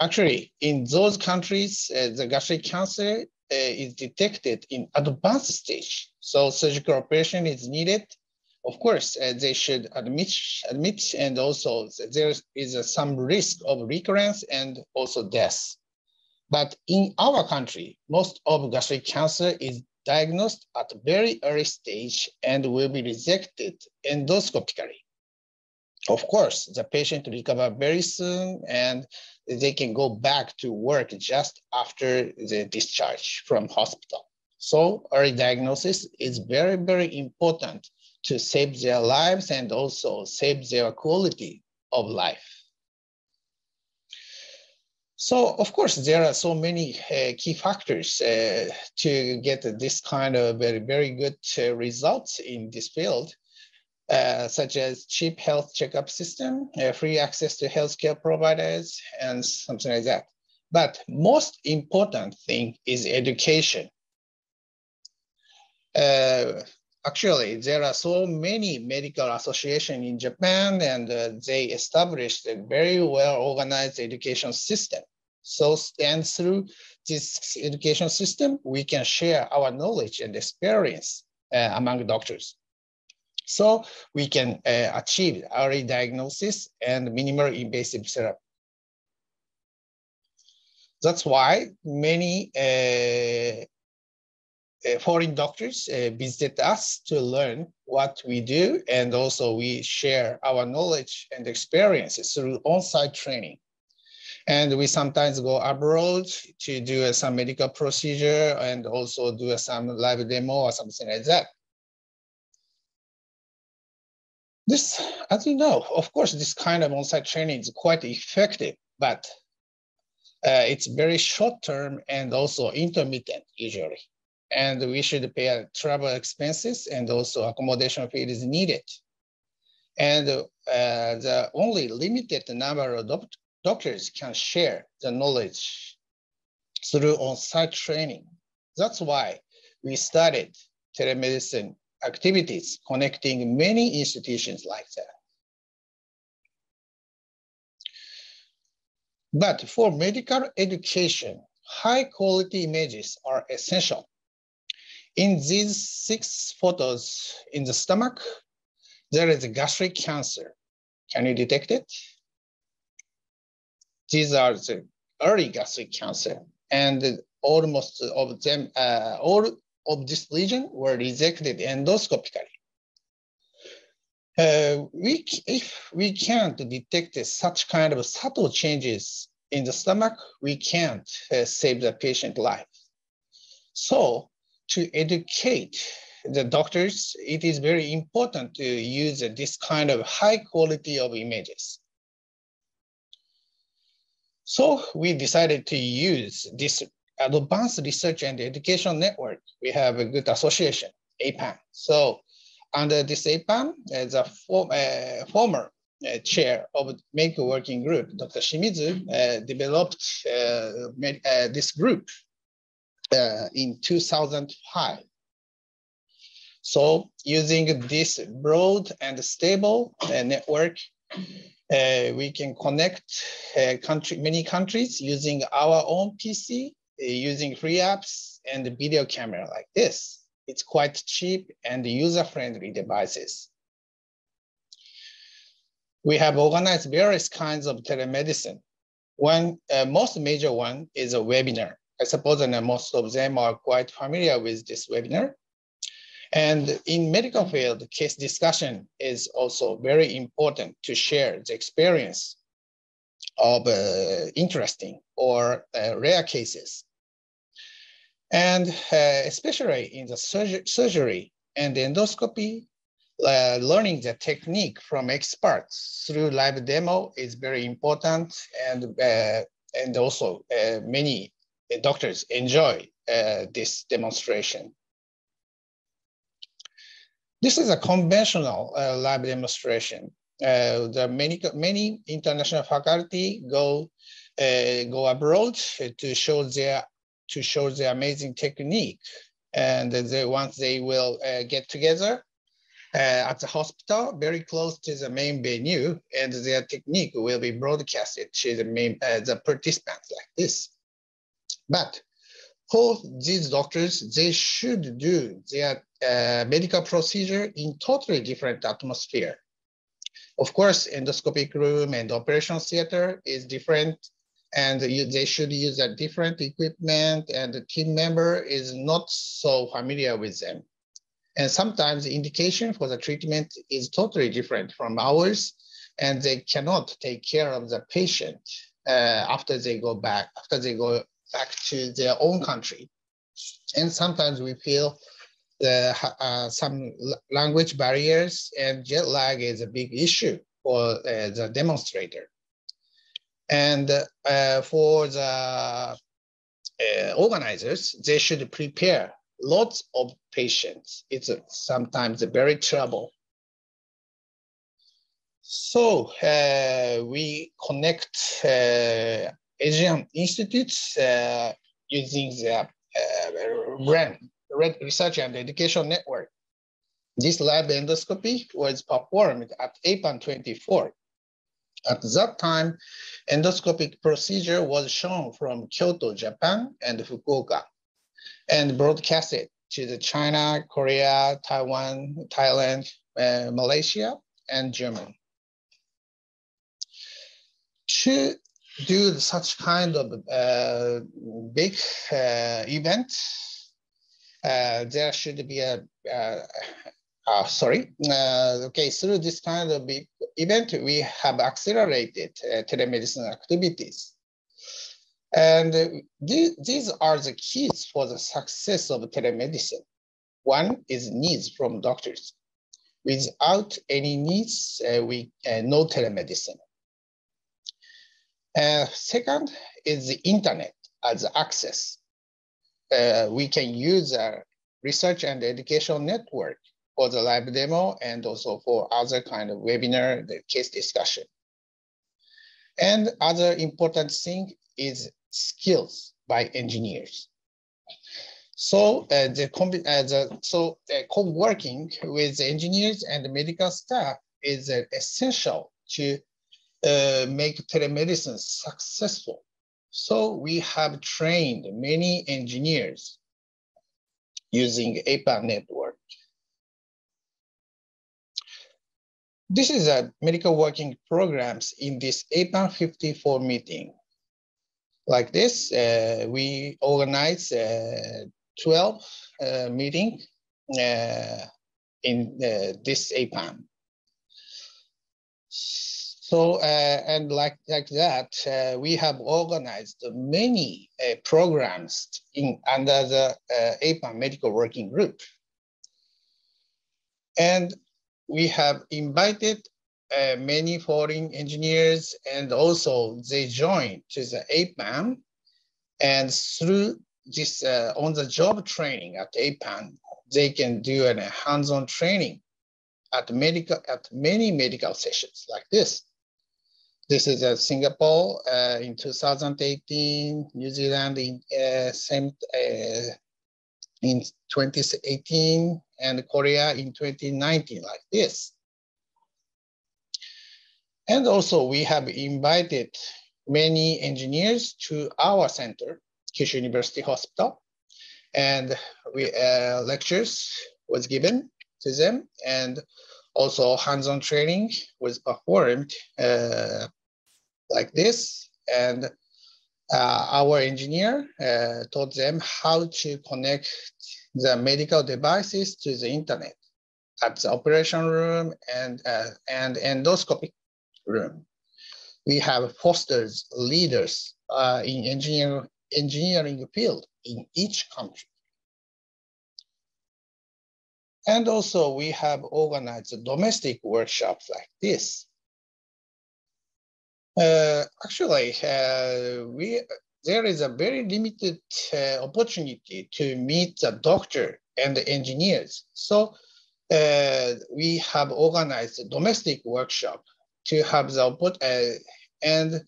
Actually, in those countries, uh, the gastric cancer uh, is detected in advanced stage. So surgical operation is needed. Of course, uh, they should admit, admit, and also there is some risk of recurrence and also death. But in our country, most of gastric cancer is diagnosed at very early stage and will be resected endoscopically. Of course, the patient recover very soon and they can go back to work just after the discharge from hospital. So early diagnosis is very, very important to save their lives and also save their quality of life. So of course, there are so many uh, key factors uh, to get this kind of very, very good uh, results in this field. Uh, such as cheap health checkup system, uh, free access to healthcare providers, and something like that. But most important thing is education. Uh, actually, there are so many medical associations in Japan and uh, they established a very well organized education system. So, and through this education system, we can share our knowledge and experience uh, among doctors. So we can uh, achieve early diagnosis and minimal invasive therapy. That's why many uh, uh, foreign doctors uh, visit us to learn what we do, and also we share our knowledge and experiences through on-site training. And we sometimes go abroad to do some medical procedure and also do some live demo or something like that. This, as you know, of course, this kind of on-site training is quite effective, but uh, it's very short-term and also intermittent usually. And we should pay travel expenses and also accommodation fee is needed. And uh, the only limited number of doc doctors can share the knowledge through on-site training. That's why we started telemedicine activities connecting many institutions like that. But for medical education, high quality images are essential. In these six photos in the stomach, there is a gastric cancer. Can you detect it? These are the early gastric cancer and almost of them, uh, all of this lesion were resected endoscopically. Uh, we, if we can't detect such kind of subtle changes in the stomach, we can't uh, save the patient life. So to educate the doctors, it is very important to use this kind of high quality of images. So we decided to use this Advanced Research and Education Network, we have a good association, APAN. So under this APAN, a for, uh, former uh, chair of MEC working group, Dr. Shimizu, uh, developed uh, uh, this group uh, in 2005. So using this broad and stable network, we can connect country, many countries using our own PC using free apps and video camera like this. It's quite cheap and user-friendly devices. We have organized various kinds of telemedicine. One, uh, most major one is a webinar. I suppose that most of them are quite familiar with this webinar. And in medical field, case discussion is also very important to share the experience of uh, interesting or uh, rare cases. And uh, especially in the surg surgery and endoscopy, uh, learning the technique from experts through live demo is very important. And, uh, and also uh, many doctors enjoy this demonstration. This is a conventional live demonstration uh, the many many international faculty go uh, go abroad to show their to show their amazing technique, and they once they will uh, get together uh, at the hospital, very close to the main venue, and their technique will be broadcasted to the main uh, the participants like this. But for these doctors, they should do their medical procedure in totally different atmosphere of course, endoscopic room and operation theater is different and you, they should use a different equipment and the team member is not so familiar with them. And sometimes the indication for the treatment is totally different from ours and they cannot take care of the patient uh, after they go back, after they go back to their own country. And sometimes we feel uh, some language barriers and jet lag is a big issue for uh, the demonstrator. And uh, for the uh, organizers, they should prepare lots of patients. It's sometimes very trouble. So uh, we connect uh, Asian institutes uh, using the uh, Research and Education Network. This live endoscopy was performed at APAN 24. At that time, endoscopic procedure was shown from Kyoto, Japan, and Fukuoka, and broadcasted to the China, Korea, Taiwan, Thailand, uh, Malaysia, and Germany. To do such kind of uh, big uh, event, there should be a, uh, uh, sorry, uh, okay, through this kind of event, we have accelerated telemedicine activities. And th these are the keys for the success of telemedicine. One is needs from doctors. Without any needs, we no telemedicine. Uh, second is the internet as access. Uh, we can use a research and education network for the live demo and also for other kind of webinar, the case discussion. And other important thing is skills by engineers. So uh, the, uh, the so uh, co-working with engineers and medical staff is uh, essential to uh, make telemedicine successful. So we have trained many engineers using APAN network. This is a medical working programs in this APAN 54 meeting. Like this, uh, we organize uh, 12 uh, meeting uh, in uh, this APAN. So, uh, and like, like that, uh, we have organized many uh, programs in under the APAN Medical Working Group. And we have invited uh, many foreign engineers and also they joined to the APAN. And through this uh, on-the-job training at APAN, they can do a hands-on training at medical at many medical sessions like this. This is uh, Singapore uh, in 2018, New Zealand in uh, same uh, in 2018, and Korea in 2019, like this. And also we have invited many engineers to our center, Kyushu University Hospital, and we uh, lectures was given to them, and also hands-on training was performed uh, like this. And uh, our engineer uh, taught them how to connect the medical devices to the internet at the operation room and, uh, and endoscopy room. We have fostered leaders uh, in engineer, engineering field in each country. And also we have organized domestic workshops like this. Uh, actually, uh, we there is a very limited uh, opportunity to meet the doctor and the engineers. So uh, we have organized a domestic workshop to have the output uh, and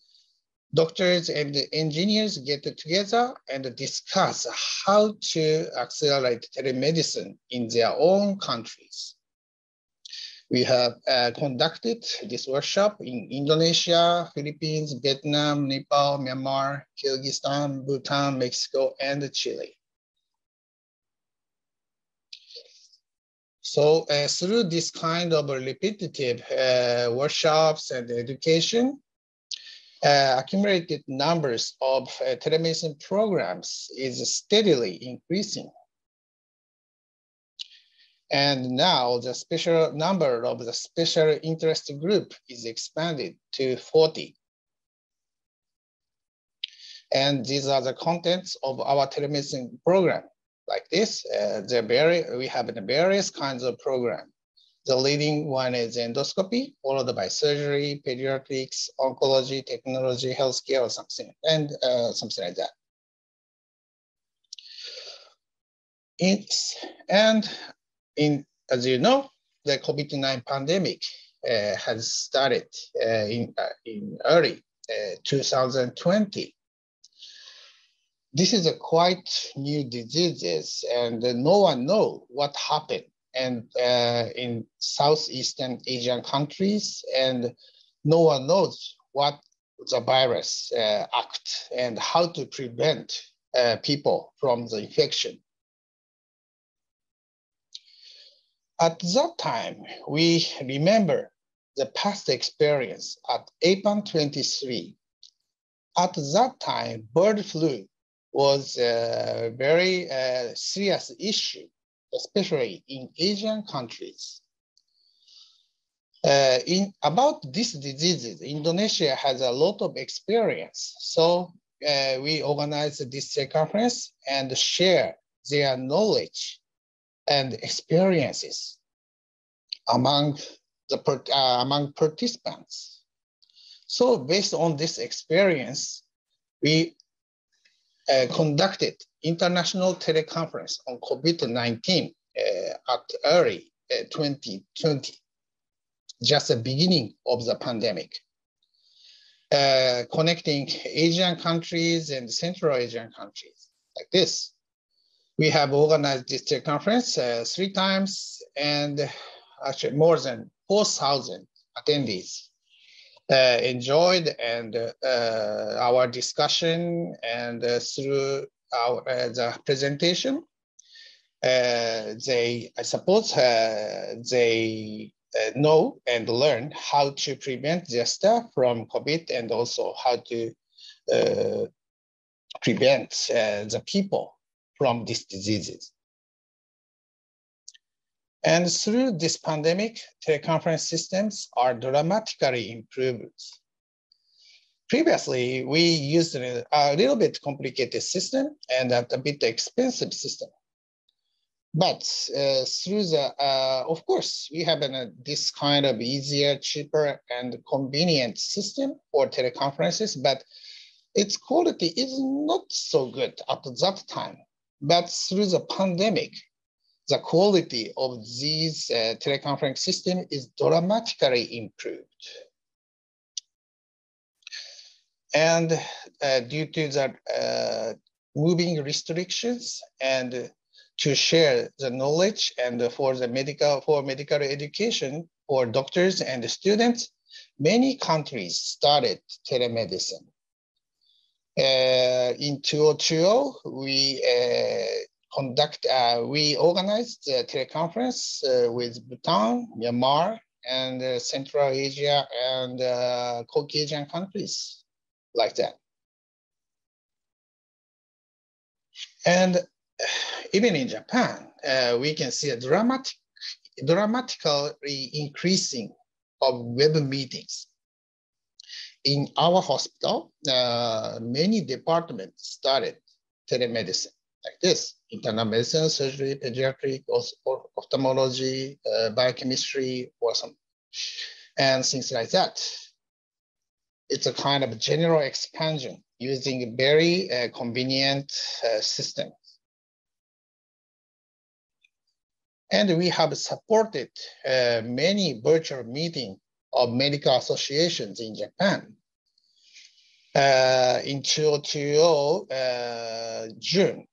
doctors and the engineers get together and discuss how to accelerate telemedicine in their own countries. We have uh, conducted this workshop in Indonesia, Philippines, Vietnam, Nepal, Myanmar, Kyrgyzstan, Bhutan, Mexico, and Chile. So uh, through this kind of repetitive uh, workshops and education, uh, accumulated numbers of uh, telemedicine programs is steadily increasing. And now the special number of the special interest group is expanded to 40. And these are the contents of our telemedicine program. Like this, uh, very, we have various kinds of program. The leading one is endoscopy, followed by surgery, pediatrics, oncology, technology, healthcare, or something, and uh, something like that. It's, and in, as you know, the COVID-19 pandemic uh, has started uh, in, uh, in early uh, 2020. this is a quite new disease and no one know what happened and uh, in Southeastern Asian countries and no one knows what the virus uh, act and how to prevent uh, people from the infection. At that time, we remember the past experience at APAN 23. At that time, bird flu was a very uh, serious issue, especially in Asian countries. Uh, in about these diseases, Indonesia has a lot of experience. So uh, we organized this conference and share their knowledge and experiences among the uh, among participants. So based on this experience, we uh, conducted international teleconference on COVID-19 uh, at early 2020, uh, just the beginning of the pandemic. Uh, connecting Asian countries and Central Asian countries like this. We have organized this conference uh, three times and actually more than 4,000 attendees uh, enjoyed and uh, our discussion and uh, through our the presentation. they, I suppose, they know and learn how to prevent their staff from COVID and also how to uh, prevent uh, the people from these diseases. And through this pandemic, teleconference systems are dramatically improved. Previously, we used a, little bit complicated system and a, bit expensive system. But uh, through the, uh, of course, we have uh, this kind of easier, cheaper, and convenient system for teleconferences, but its quality is not so good at that time. But through the pandemic, the quality of these uh, teleconference system is dramatically improved. And uh, due to the uh, moving restrictions and to share the knowledge and for the medical, for medical education for doctors and students, many countries started telemedicine. Uh, in 2020, we uh, conduct, uh, we organized a teleconference with Bhutan, Myanmar, and Central Asia and Caucasian countries like that. And even in Japan, uh, we can see a dramatic, dramatically increasing of web meetings. In our hospital, uh, many departments started telemedicine like this, internal medicine, surgery, pediatric, ophthalmology, uh, biochemistry, or some, and things like that. It's a kind of general expansion using a very uh, convenient uh, system. And we have supported uh, many virtual meetings of medical associations in Japan. Uh, in 2020 uh, June,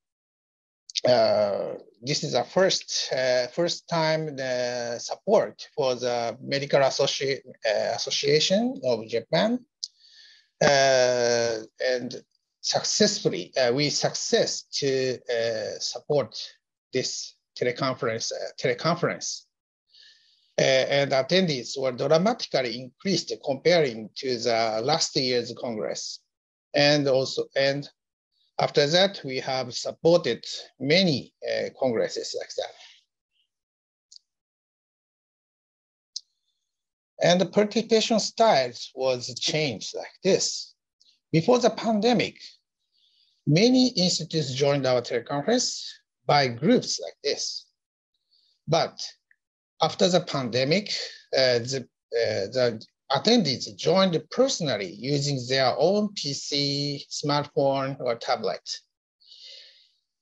uh, this is a first uh, first time the support for the medical associ uh, association of Japan, uh, and successfully we success to support this teleconference, teleconference. Uh, and attendees were dramatically increased comparing to the last year's Congress. And also, and after that, we have supported many uh, congresses like that. And the participation styles was changed like this. Before the pandemic, many institutes joined our teleconference by groups like this. But after the pandemic, uh, the, uh, the attendees joined personally using their own PC, smartphone, or tablet.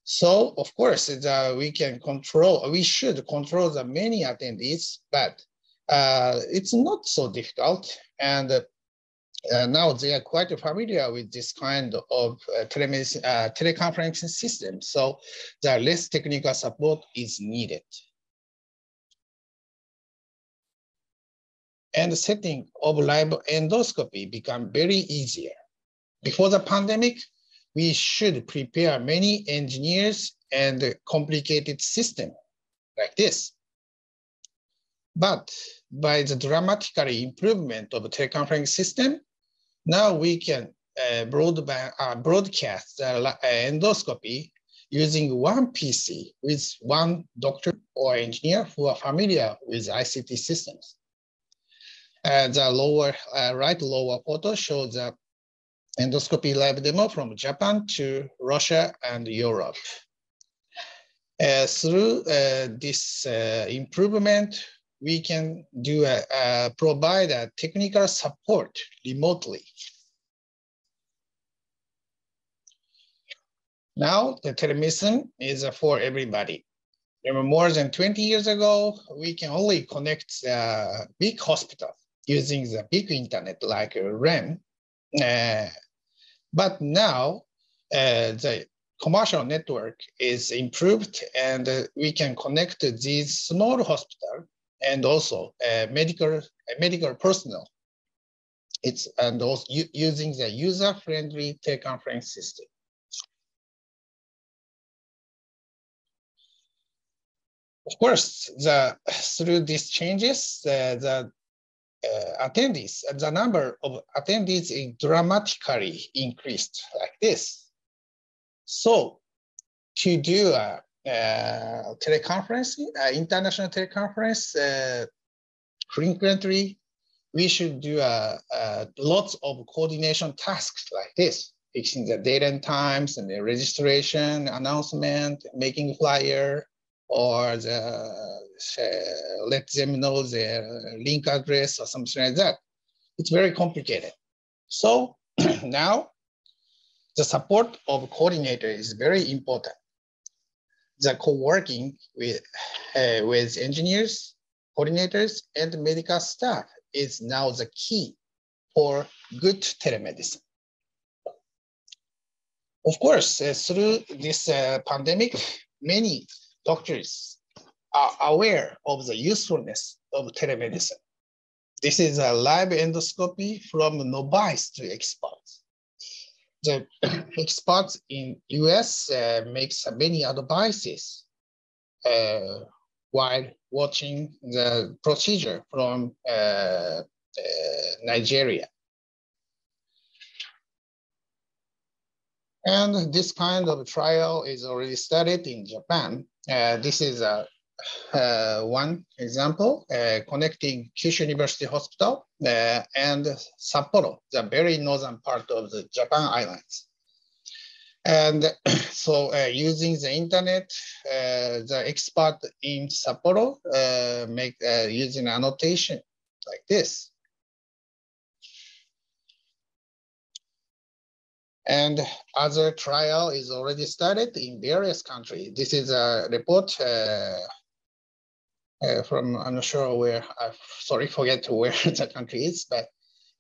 So of course, the, we can control, we should control the many attendees, but uh, it's not so difficult. And uh, now they are quite familiar with this kind of uh, telemedicine, uh, teleconferencing system. So the less technical support is needed. And setting of live endoscopy become very easier. Before the pandemic, we should prepare many engineers and complicated system like this. But by the dramatically improvement of the teleconferencing system, now we can uh, broadband, uh, broadcast uh, endoscopy using one PC with one doctor or engineer who are familiar with ICT systems. Uh, the lower uh, right lower photo shows the endoscopy live demo from Japan to Russia and Europe. Uh, through uh, this uh, improvement, we can do a, provide a technical support remotely. Now the telemedicine is for everybody. Remember, More than 20 years ago, we can only connect big hospital using the big internet like REN. Uh, but now uh, the commercial network is improved and uh, we can connect these small hospital and also uh, medical uh, medical personnel. It's and also using the user-friendly teleconference system. Of course, the through these changes, uh, the uh, attendees, the number of attendees dramatically increased like this. So to do a uh, teleconference, uh, international teleconference uh, frequently, we should do a, uh, lots of coordination tasks like this, fixing the date and times and the registration, announcement, making flyer, or the, uh, let them know their link address or something like that. It's very complicated. So now the support of coordinator is very important the co-working with, uh, with engineers, coordinators, and medical staff is now the key for good telemedicine. Of course, uh, through this uh, pandemic, many doctors are aware of the usefulness of telemedicine. This is a live endoscopy from novice to experts the experts in US uh, makes many advices uh, while watching the procedure from uh, uh Nigeria. And this kind of trial is already started in Japan. Uh, this is a uh, one example, uh, connecting Kyushu University Hospital uh, and Sapporo, the very northern part of the Japan islands. And so uh, using the internet, uh, the expert in Sapporo make using annotation like this. And other trial is already started in various countries. This is a report uh, from, I'm not sure where, I sorry, forget where the country is, but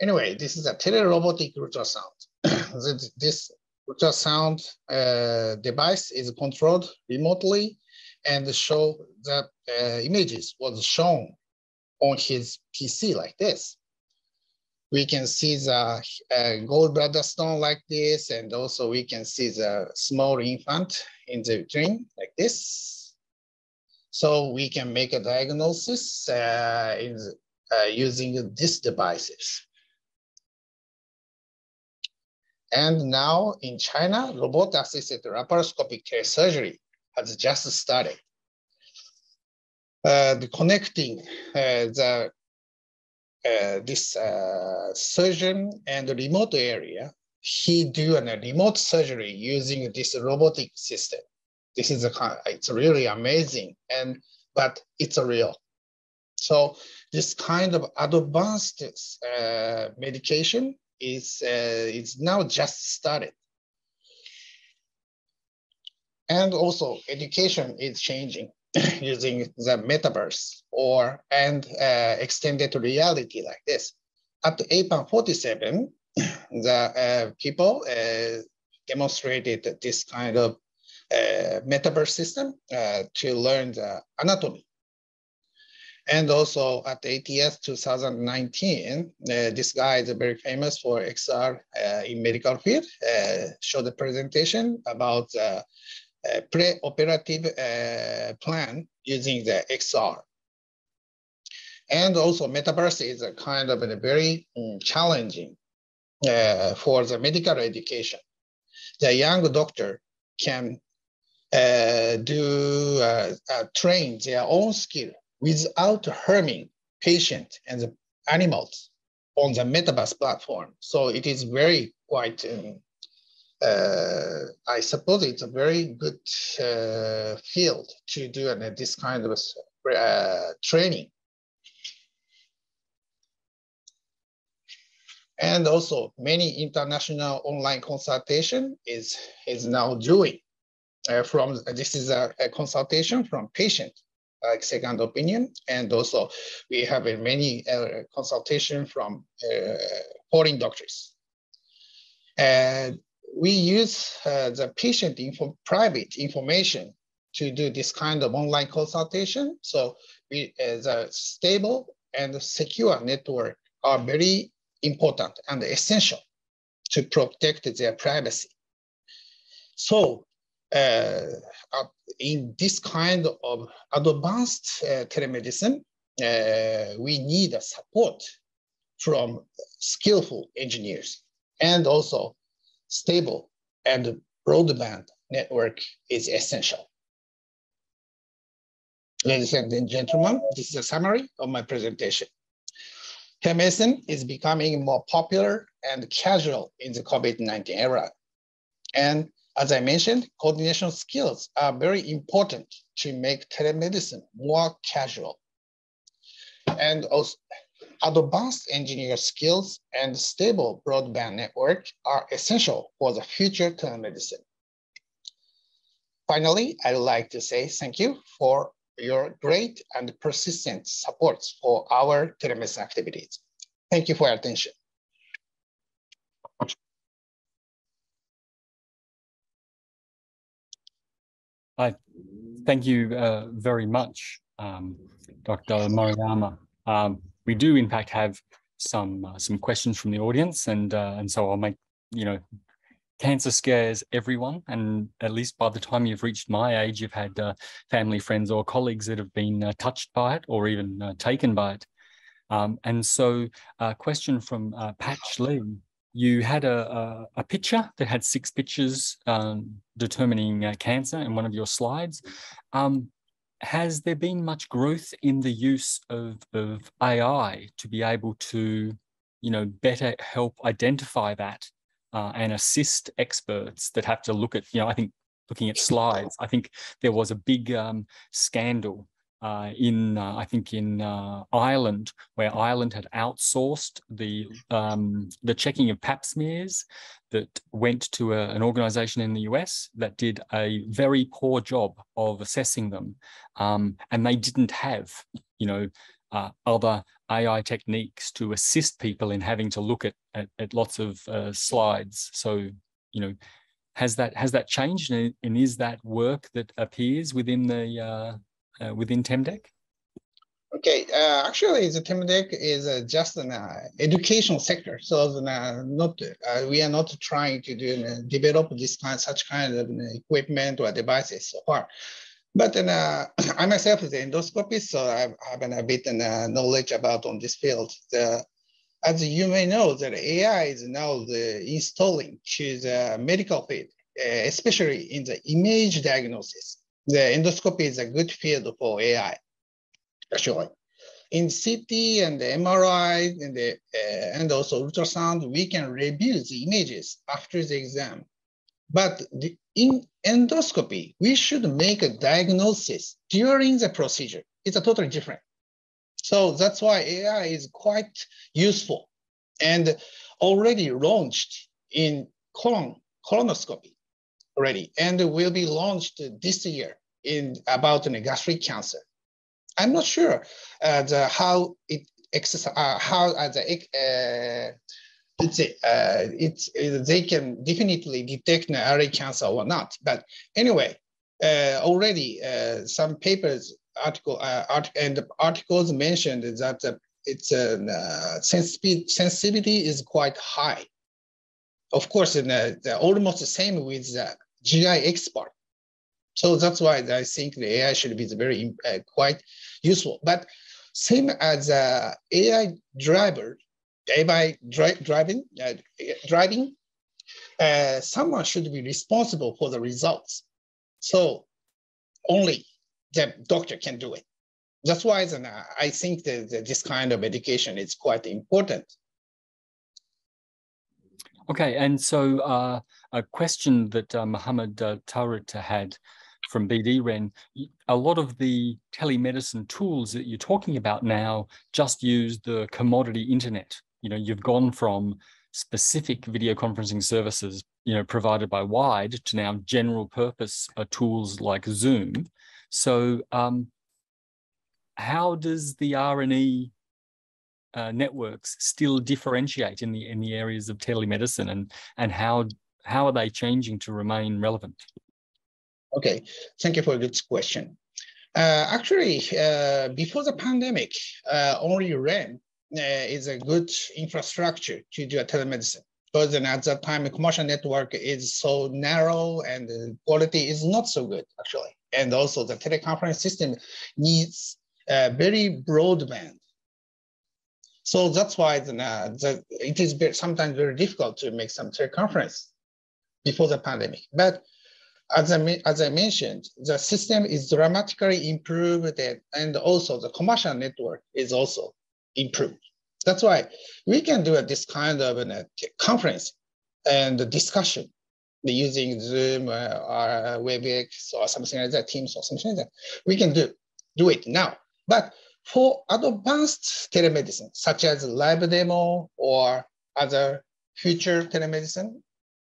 anyway, this is a telerobotic ultrasound. this ultrasound uh, device is controlled remotely and show the uh, images was shown on his PC like this. We can see the uh, gallbladder stone like this, and also we can see the small infant in the dream like this. So we can make a diagnosis uh, in, uh, using these devices. And now in China, robot-assisted laparoscopic surgery has just started. Uh, the connecting uh, the this uh, surgeon and the remote area, he do a remote surgery using this robotic system. This is a it's really amazing and but it's a real. So this kind of advanced uh, medication is uh, is now just started. And also education is changing using the metaverse or and uh, extended reality like this at APAN 47, the uh, people uh, demonstrated this kind of uh, metaverse system uh, to learn the anatomy. And also at ATS 2019, uh, this guy is very famous for XR in medical field, showed a presentation about uh, pre-operative plan using the XR. And also metaverse is a kind of a very um, challenging for the medical education the young doctor can uh, do uh, uh, train their own skill without harming patient and the animals on the metaverse platform. So it is very quite, um, uh, I suppose it's a very good uh, field to do uh, this kind of training. And also many international online consultation is, is now doing uh, from, this is a, a, consultation from patient, like second opinion. And also we have many uh, consultation from uh, foreign doctors. And we use uh, the patient info, private information to do this kind of online consultation. So we, uh, the stable and secure network are very important and essential to protect their privacy. So uh, in this kind of advanced uh, telemedicine, uh, we need a support from skillful engineers and also stable and broadband network is essential. Ladies and gentlemen, this is a summary of my presentation. Telemedicine is becoming more popular and casual in the COVID-19 era. And as I mentioned, coordination skills are very important to make telemedicine more casual. And also, advanced engineer skills and stable broadband network are essential for the future telemedicine. Finally, I'd like to say thank you for your great and persistent support for our telemedicine activities. Thank you for your attention. Hi, thank you uh, very much, um, Dr. Moriyama. Um, we do, in fact, have some uh, some questions from the audience, and uh, and so I'll make you know cancer scares everyone. And at least by the time you've reached my age, you've had uh, family, friends, or colleagues that have been uh, touched by it or even uh, taken by it. Um, and so, a question from uh, Patch Lee. You had a, a, a, picture that had six pictures um, determining uh, cancer in one of your slides. Um, has there been much growth in the use of, of AI to be able to, you know, better help identify that uh, and assist experts that have to look at, you know, I think looking at slides, I think there was a big um, scandal uh, in, uh, I think, in uh, Ireland, where Ireland had outsourced the um, the checking of Pap smears that went to a, an organization in the US that did a very poor job of assessing them, um, and they didn't have, you know, uh, other AI techniques to assist people in having to look at, at, at lots of uh, slides. So, you know, has that has that changed, and, and is that work that appears within the uh, within TEMDEC? Okay, uh, actually, the TEMDEC is uh, just an uh, educational sector. So uh, not uh, we are not trying to do develop this kind, such kind of equipment or devices so far. But I myself is an endoscopist, so I have a bit of knowledge about on this field. The, as you may know, that AI is now the installing to the medical field, especially in the image diagnosis. The endoscopy is a good field for AI, actually. In CT and the MRI and, the, uh, and also ultrasound, we can review the images after the exam. But the, in endoscopy, we should make a diagnosis during the procedure. It's a totally different. So that's why AI is quite useful and already launched in colon, colonoscopy already and will be launched this year in about gastric cancer. I'm not sure uh, the, how it exercise, uh, how as a, uh, it's, uh, it's, they can definitely detect early cancer or not. But anyway, uh, already uh, some papers, article, uh, art, and articles mentioned that uh, its uh, sensitivity, is quite high. Of course, in the, the almost the same with the GI expert. So that's why I think the AI should be very uh, quite useful. But same as uh, AI driver, AI dri driving, uh, driving, uh, someone should be responsible for the results. So only the doctor can do it. That's why then, uh, I think that, that this kind of education is quite important. Okay, and so uh, a question that uh, Mohammed uh, had from BDREN, a lot of the telemedicine tools that you're talking about now just use the commodity internet. You know, you've gone from specific video conferencing services, you know, provided by Wide to now general purpose uh, tools like Zoom. So um, how does the R&E uh, networks still differentiate in the in the areas of telemedicine and and how how are they changing to remain relevant? Okay, thank you for this question. Uh, actually, uh, before the pandemic, uh, only REN uh, is a good infrastructure to do a telemedicine. Because then at that time, the commercial network is so narrow and the quality is not so good, actually. And also the teleconference system needs a very broadband. So that's why the, uh, the, it is sometimes very difficult to make some teleconference before the pandemic. But as I, as I mentioned, the system is dramatically improved and also the commercial network is also improved. That's why we can do this kind of a uh, conference and discussion using Zoom uh, or, or WebEx or something like that, Teams or something like that. We can do, do it now. But for advanced telemedicine, such as live demo or other future telemedicine,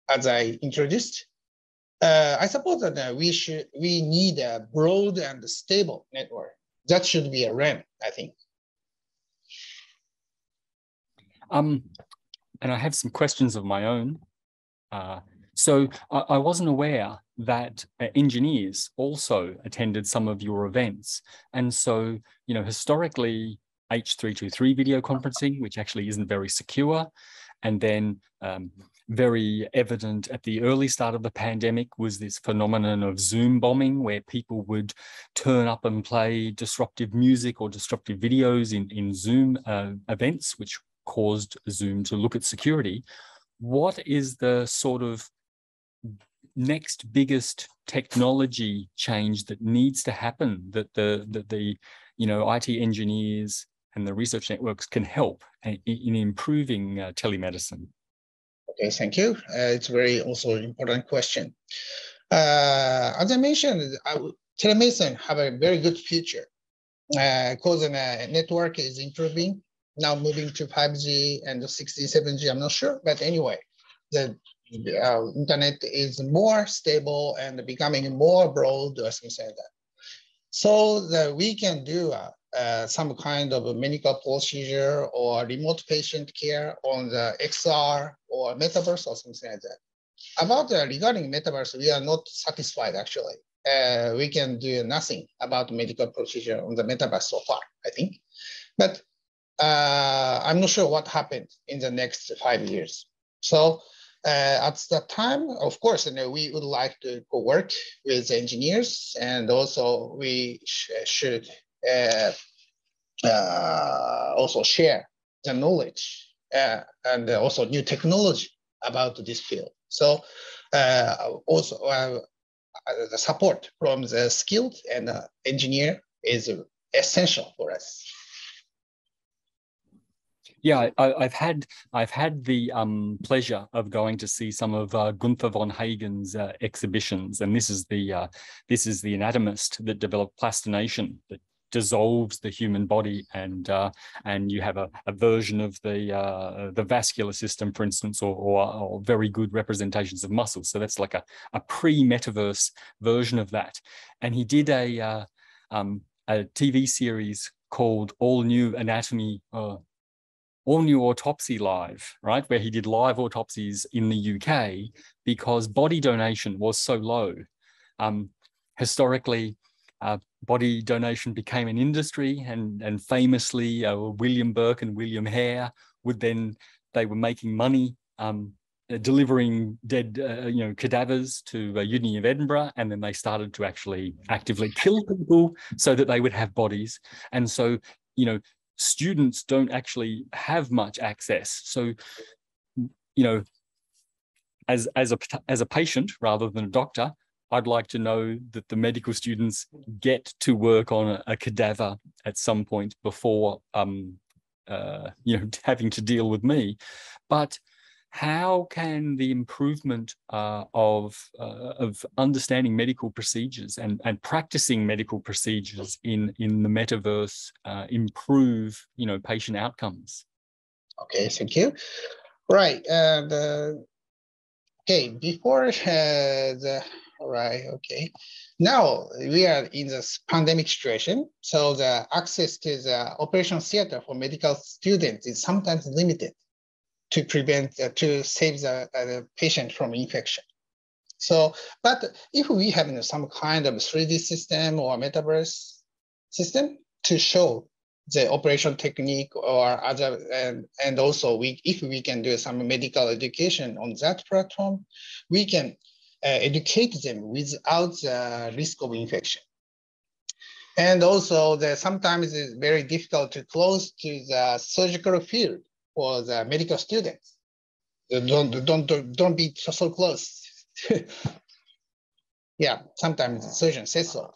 as I introduced, uh, I suppose that uh, we should we need a broad and stable network. That should be a REN, I think. Um, and I have some questions of my own. Uh, so I, I, wasn't aware that uh, engineers also attended some of your events. And so, you know, historically, H323 video conferencing, which actually isn't very secure, and then um, very evident at the early start of the pandemic was this phenomenon of Zoom bombing, where people would turn up and play disruptive music or disruptive videos in, in Zoom uh, events, which caused Zoom to look at security. What is the sort of next biggest technology change that needs to happen that the that the you know IT engineers and the research networks can help in, in improving uh, telemedicine? Okay, thank you. Uh, it's very also important question. Uh, as I mentioned, telemedicine have a very good future uh, the network is improving now moving to 5G and 6G, 7G, I'm not sure. But anyway, the uh, internet is more stable and becoming more broad or something like that. So that we can do uh, uh, some kind of medical procedure or remote patient care on the XR or metaverse or something like that. About uh, regarding metaverse, we are not satisfied actually. Uh, we can do nothing about medical procedure on the metaverse so far, I think. But uh, I'm not sure what happened in the next five years. So uh, at that time, of course, you know, we would like to work with engineers, and also we sh should also share the knowledge uh, and also new technology about this field. So uh, also the support from the skilled and engineer is essential for us. Yeah, I, have had I've had the um, pleasure of going to see some of uh, Gunther von Hagens' uh, exhibitions, and this is the uh, this is the anatomist that developed plastination that dissolves the human body, and uh, and you have a, a version of the uh, the vascular system, for instance, or, or, or, very good representations of muscles. So that's like a, a pre-metaverse version of that. And he did a uh, um, a TV series called All New Anatomy, uh, All New Autopsy Live, right? Where he did live autopsies in the UK because body donation was so low. Um, historically, uh, body donation became an industry and, and famously uh, William Burke and William Hare would then, they were making money um, uh, delivering dead, uh, you know, cadavers to uh, Uni of Edinburgh, and then they started to actually actively kill people so that they would have bodies. And so, you know, students don't actually have much access. So, you know, as as a as a patient rather than a doctor, I'd like to know that the medical students get to work on a, a cadaver at some point before, um, uh, you know, having to deal with me. But how can the improvement uh, of, uh, of understanding medical procedures and, and practicing medical procedures in, in the metaverse uh, improve, you know, patient outcomes? Okay, thank you. Right, uh, okay, before uh, the, right, okay. Now we are in this pandemic situation, so the access to the operation theater for medical students is sometimes limited to prevent, uh, to save the, uh, the, patient from infection. So, but if we have you know, some kind of 3D system or metaverse system to show the operation technique or other, and, and also we, if we can do some medical education on that platform, we can uh, educate them without the risk of infection. And also, the, sometimes it's very difficult to close to the surgical field for the medical students. Don't don't don't, be so, so close. yeah, sometimes the surgeon says so.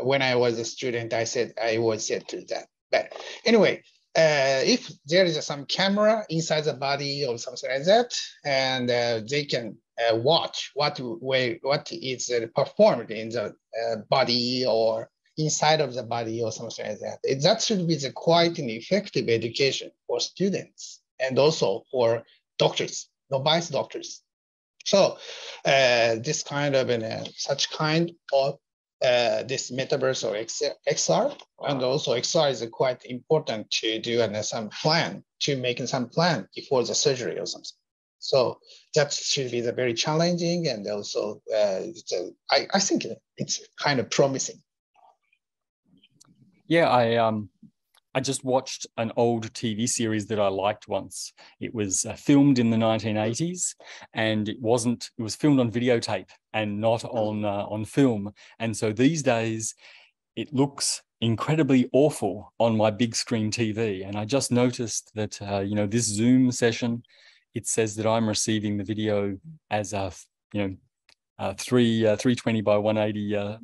When I was a student, I said I was said to that. But anyway, uh, if there is some camera inside the body or something like that, and uh, they can uh, watch what way what is uh, performed in the uh, body or inside of the body or something like that. It, that should be the quite an effective education for students and also for doctors, novice doctors. So uh, this kind of uh, such kind of uh, this metaverse or XR, and also XR is quite important to do and some plan to making some plan before the surgery or something. So that should be the very challenging and also uh, a, I, I think it's kind of promising. Yeah, I um I just watched an old TV series that I liked once. It was uh, filmed in the 1980s, and it wasn't. It was filmed on videotape and not on uh, on film. And so these days, it looks incredibly awful on my big screen TV. And I just noticed that uh, you know this Zoom session, it says that I'm receiving the video as a you know uh, three uh, 320 by 180 uh,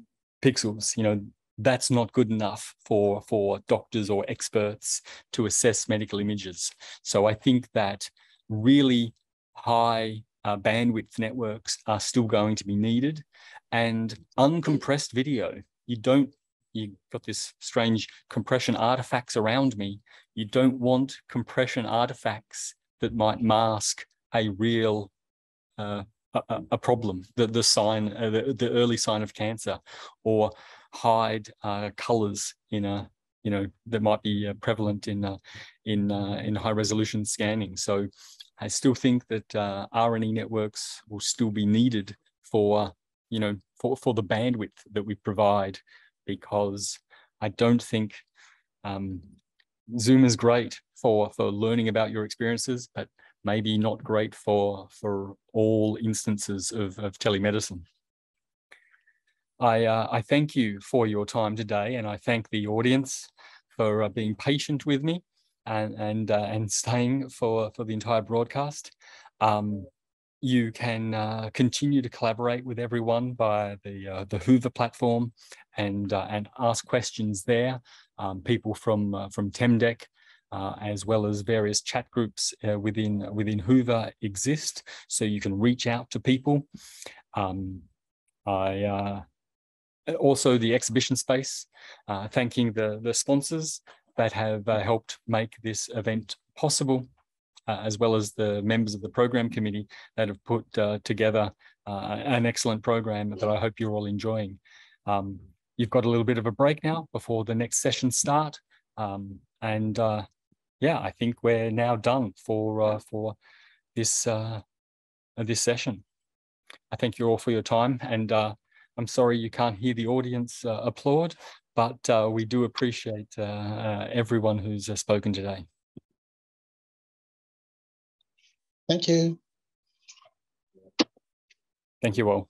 pixels. You know that's not good enough for, for doctors or experts to assess medical images. So I think that really high uh, bandwidth networks are still going to be needed and uncompressed video. You don't, you've got this strange compression artifacts around me. You don't want compression artifacts that might mask a real uh, a, a, problem, the, the sign, uh, the, the early sign of cancer, or hide uh, colors in a you know that might be uh, prevalent in uh, in uh, in high resolution scanning. So I still think that R&E networks will still be needed for you know for for the bandwidth that we provide because I don't think um, Zoom is great for for learning about your experiences, but maybe not great for for all instances of, of telemedicine. I, uh, I thank you for your time today, and I thank the audience for uh, being patient with me and and uh, and staying for for the entire broadcast. Um, you can uh, continue to collaborate with everyone by the uh, the Whova platform and uh, and ask questions there. Um, people from from TEMDEC uh, as well as various chat groups uh, within within Whova exist, so you can reach out to people. Um, I uh, also the exhibition space, uh, thanking the, the sponsors that have uh, helped make this event possible, uh, as well as the members of the program committee that have put uh, together uh, an excellent program that I hope you're all enjoying. Um, you've got a little bit of a break now before the next session start. Um, and uh, yeah, I think we're now done for for this this session. I thank you all for your time, and I'm sorry you can't hear the audience uh, applaud, but uh, we do appreciate uh, uh, everyone who's uh, spoken today. Thank you. Thank you all.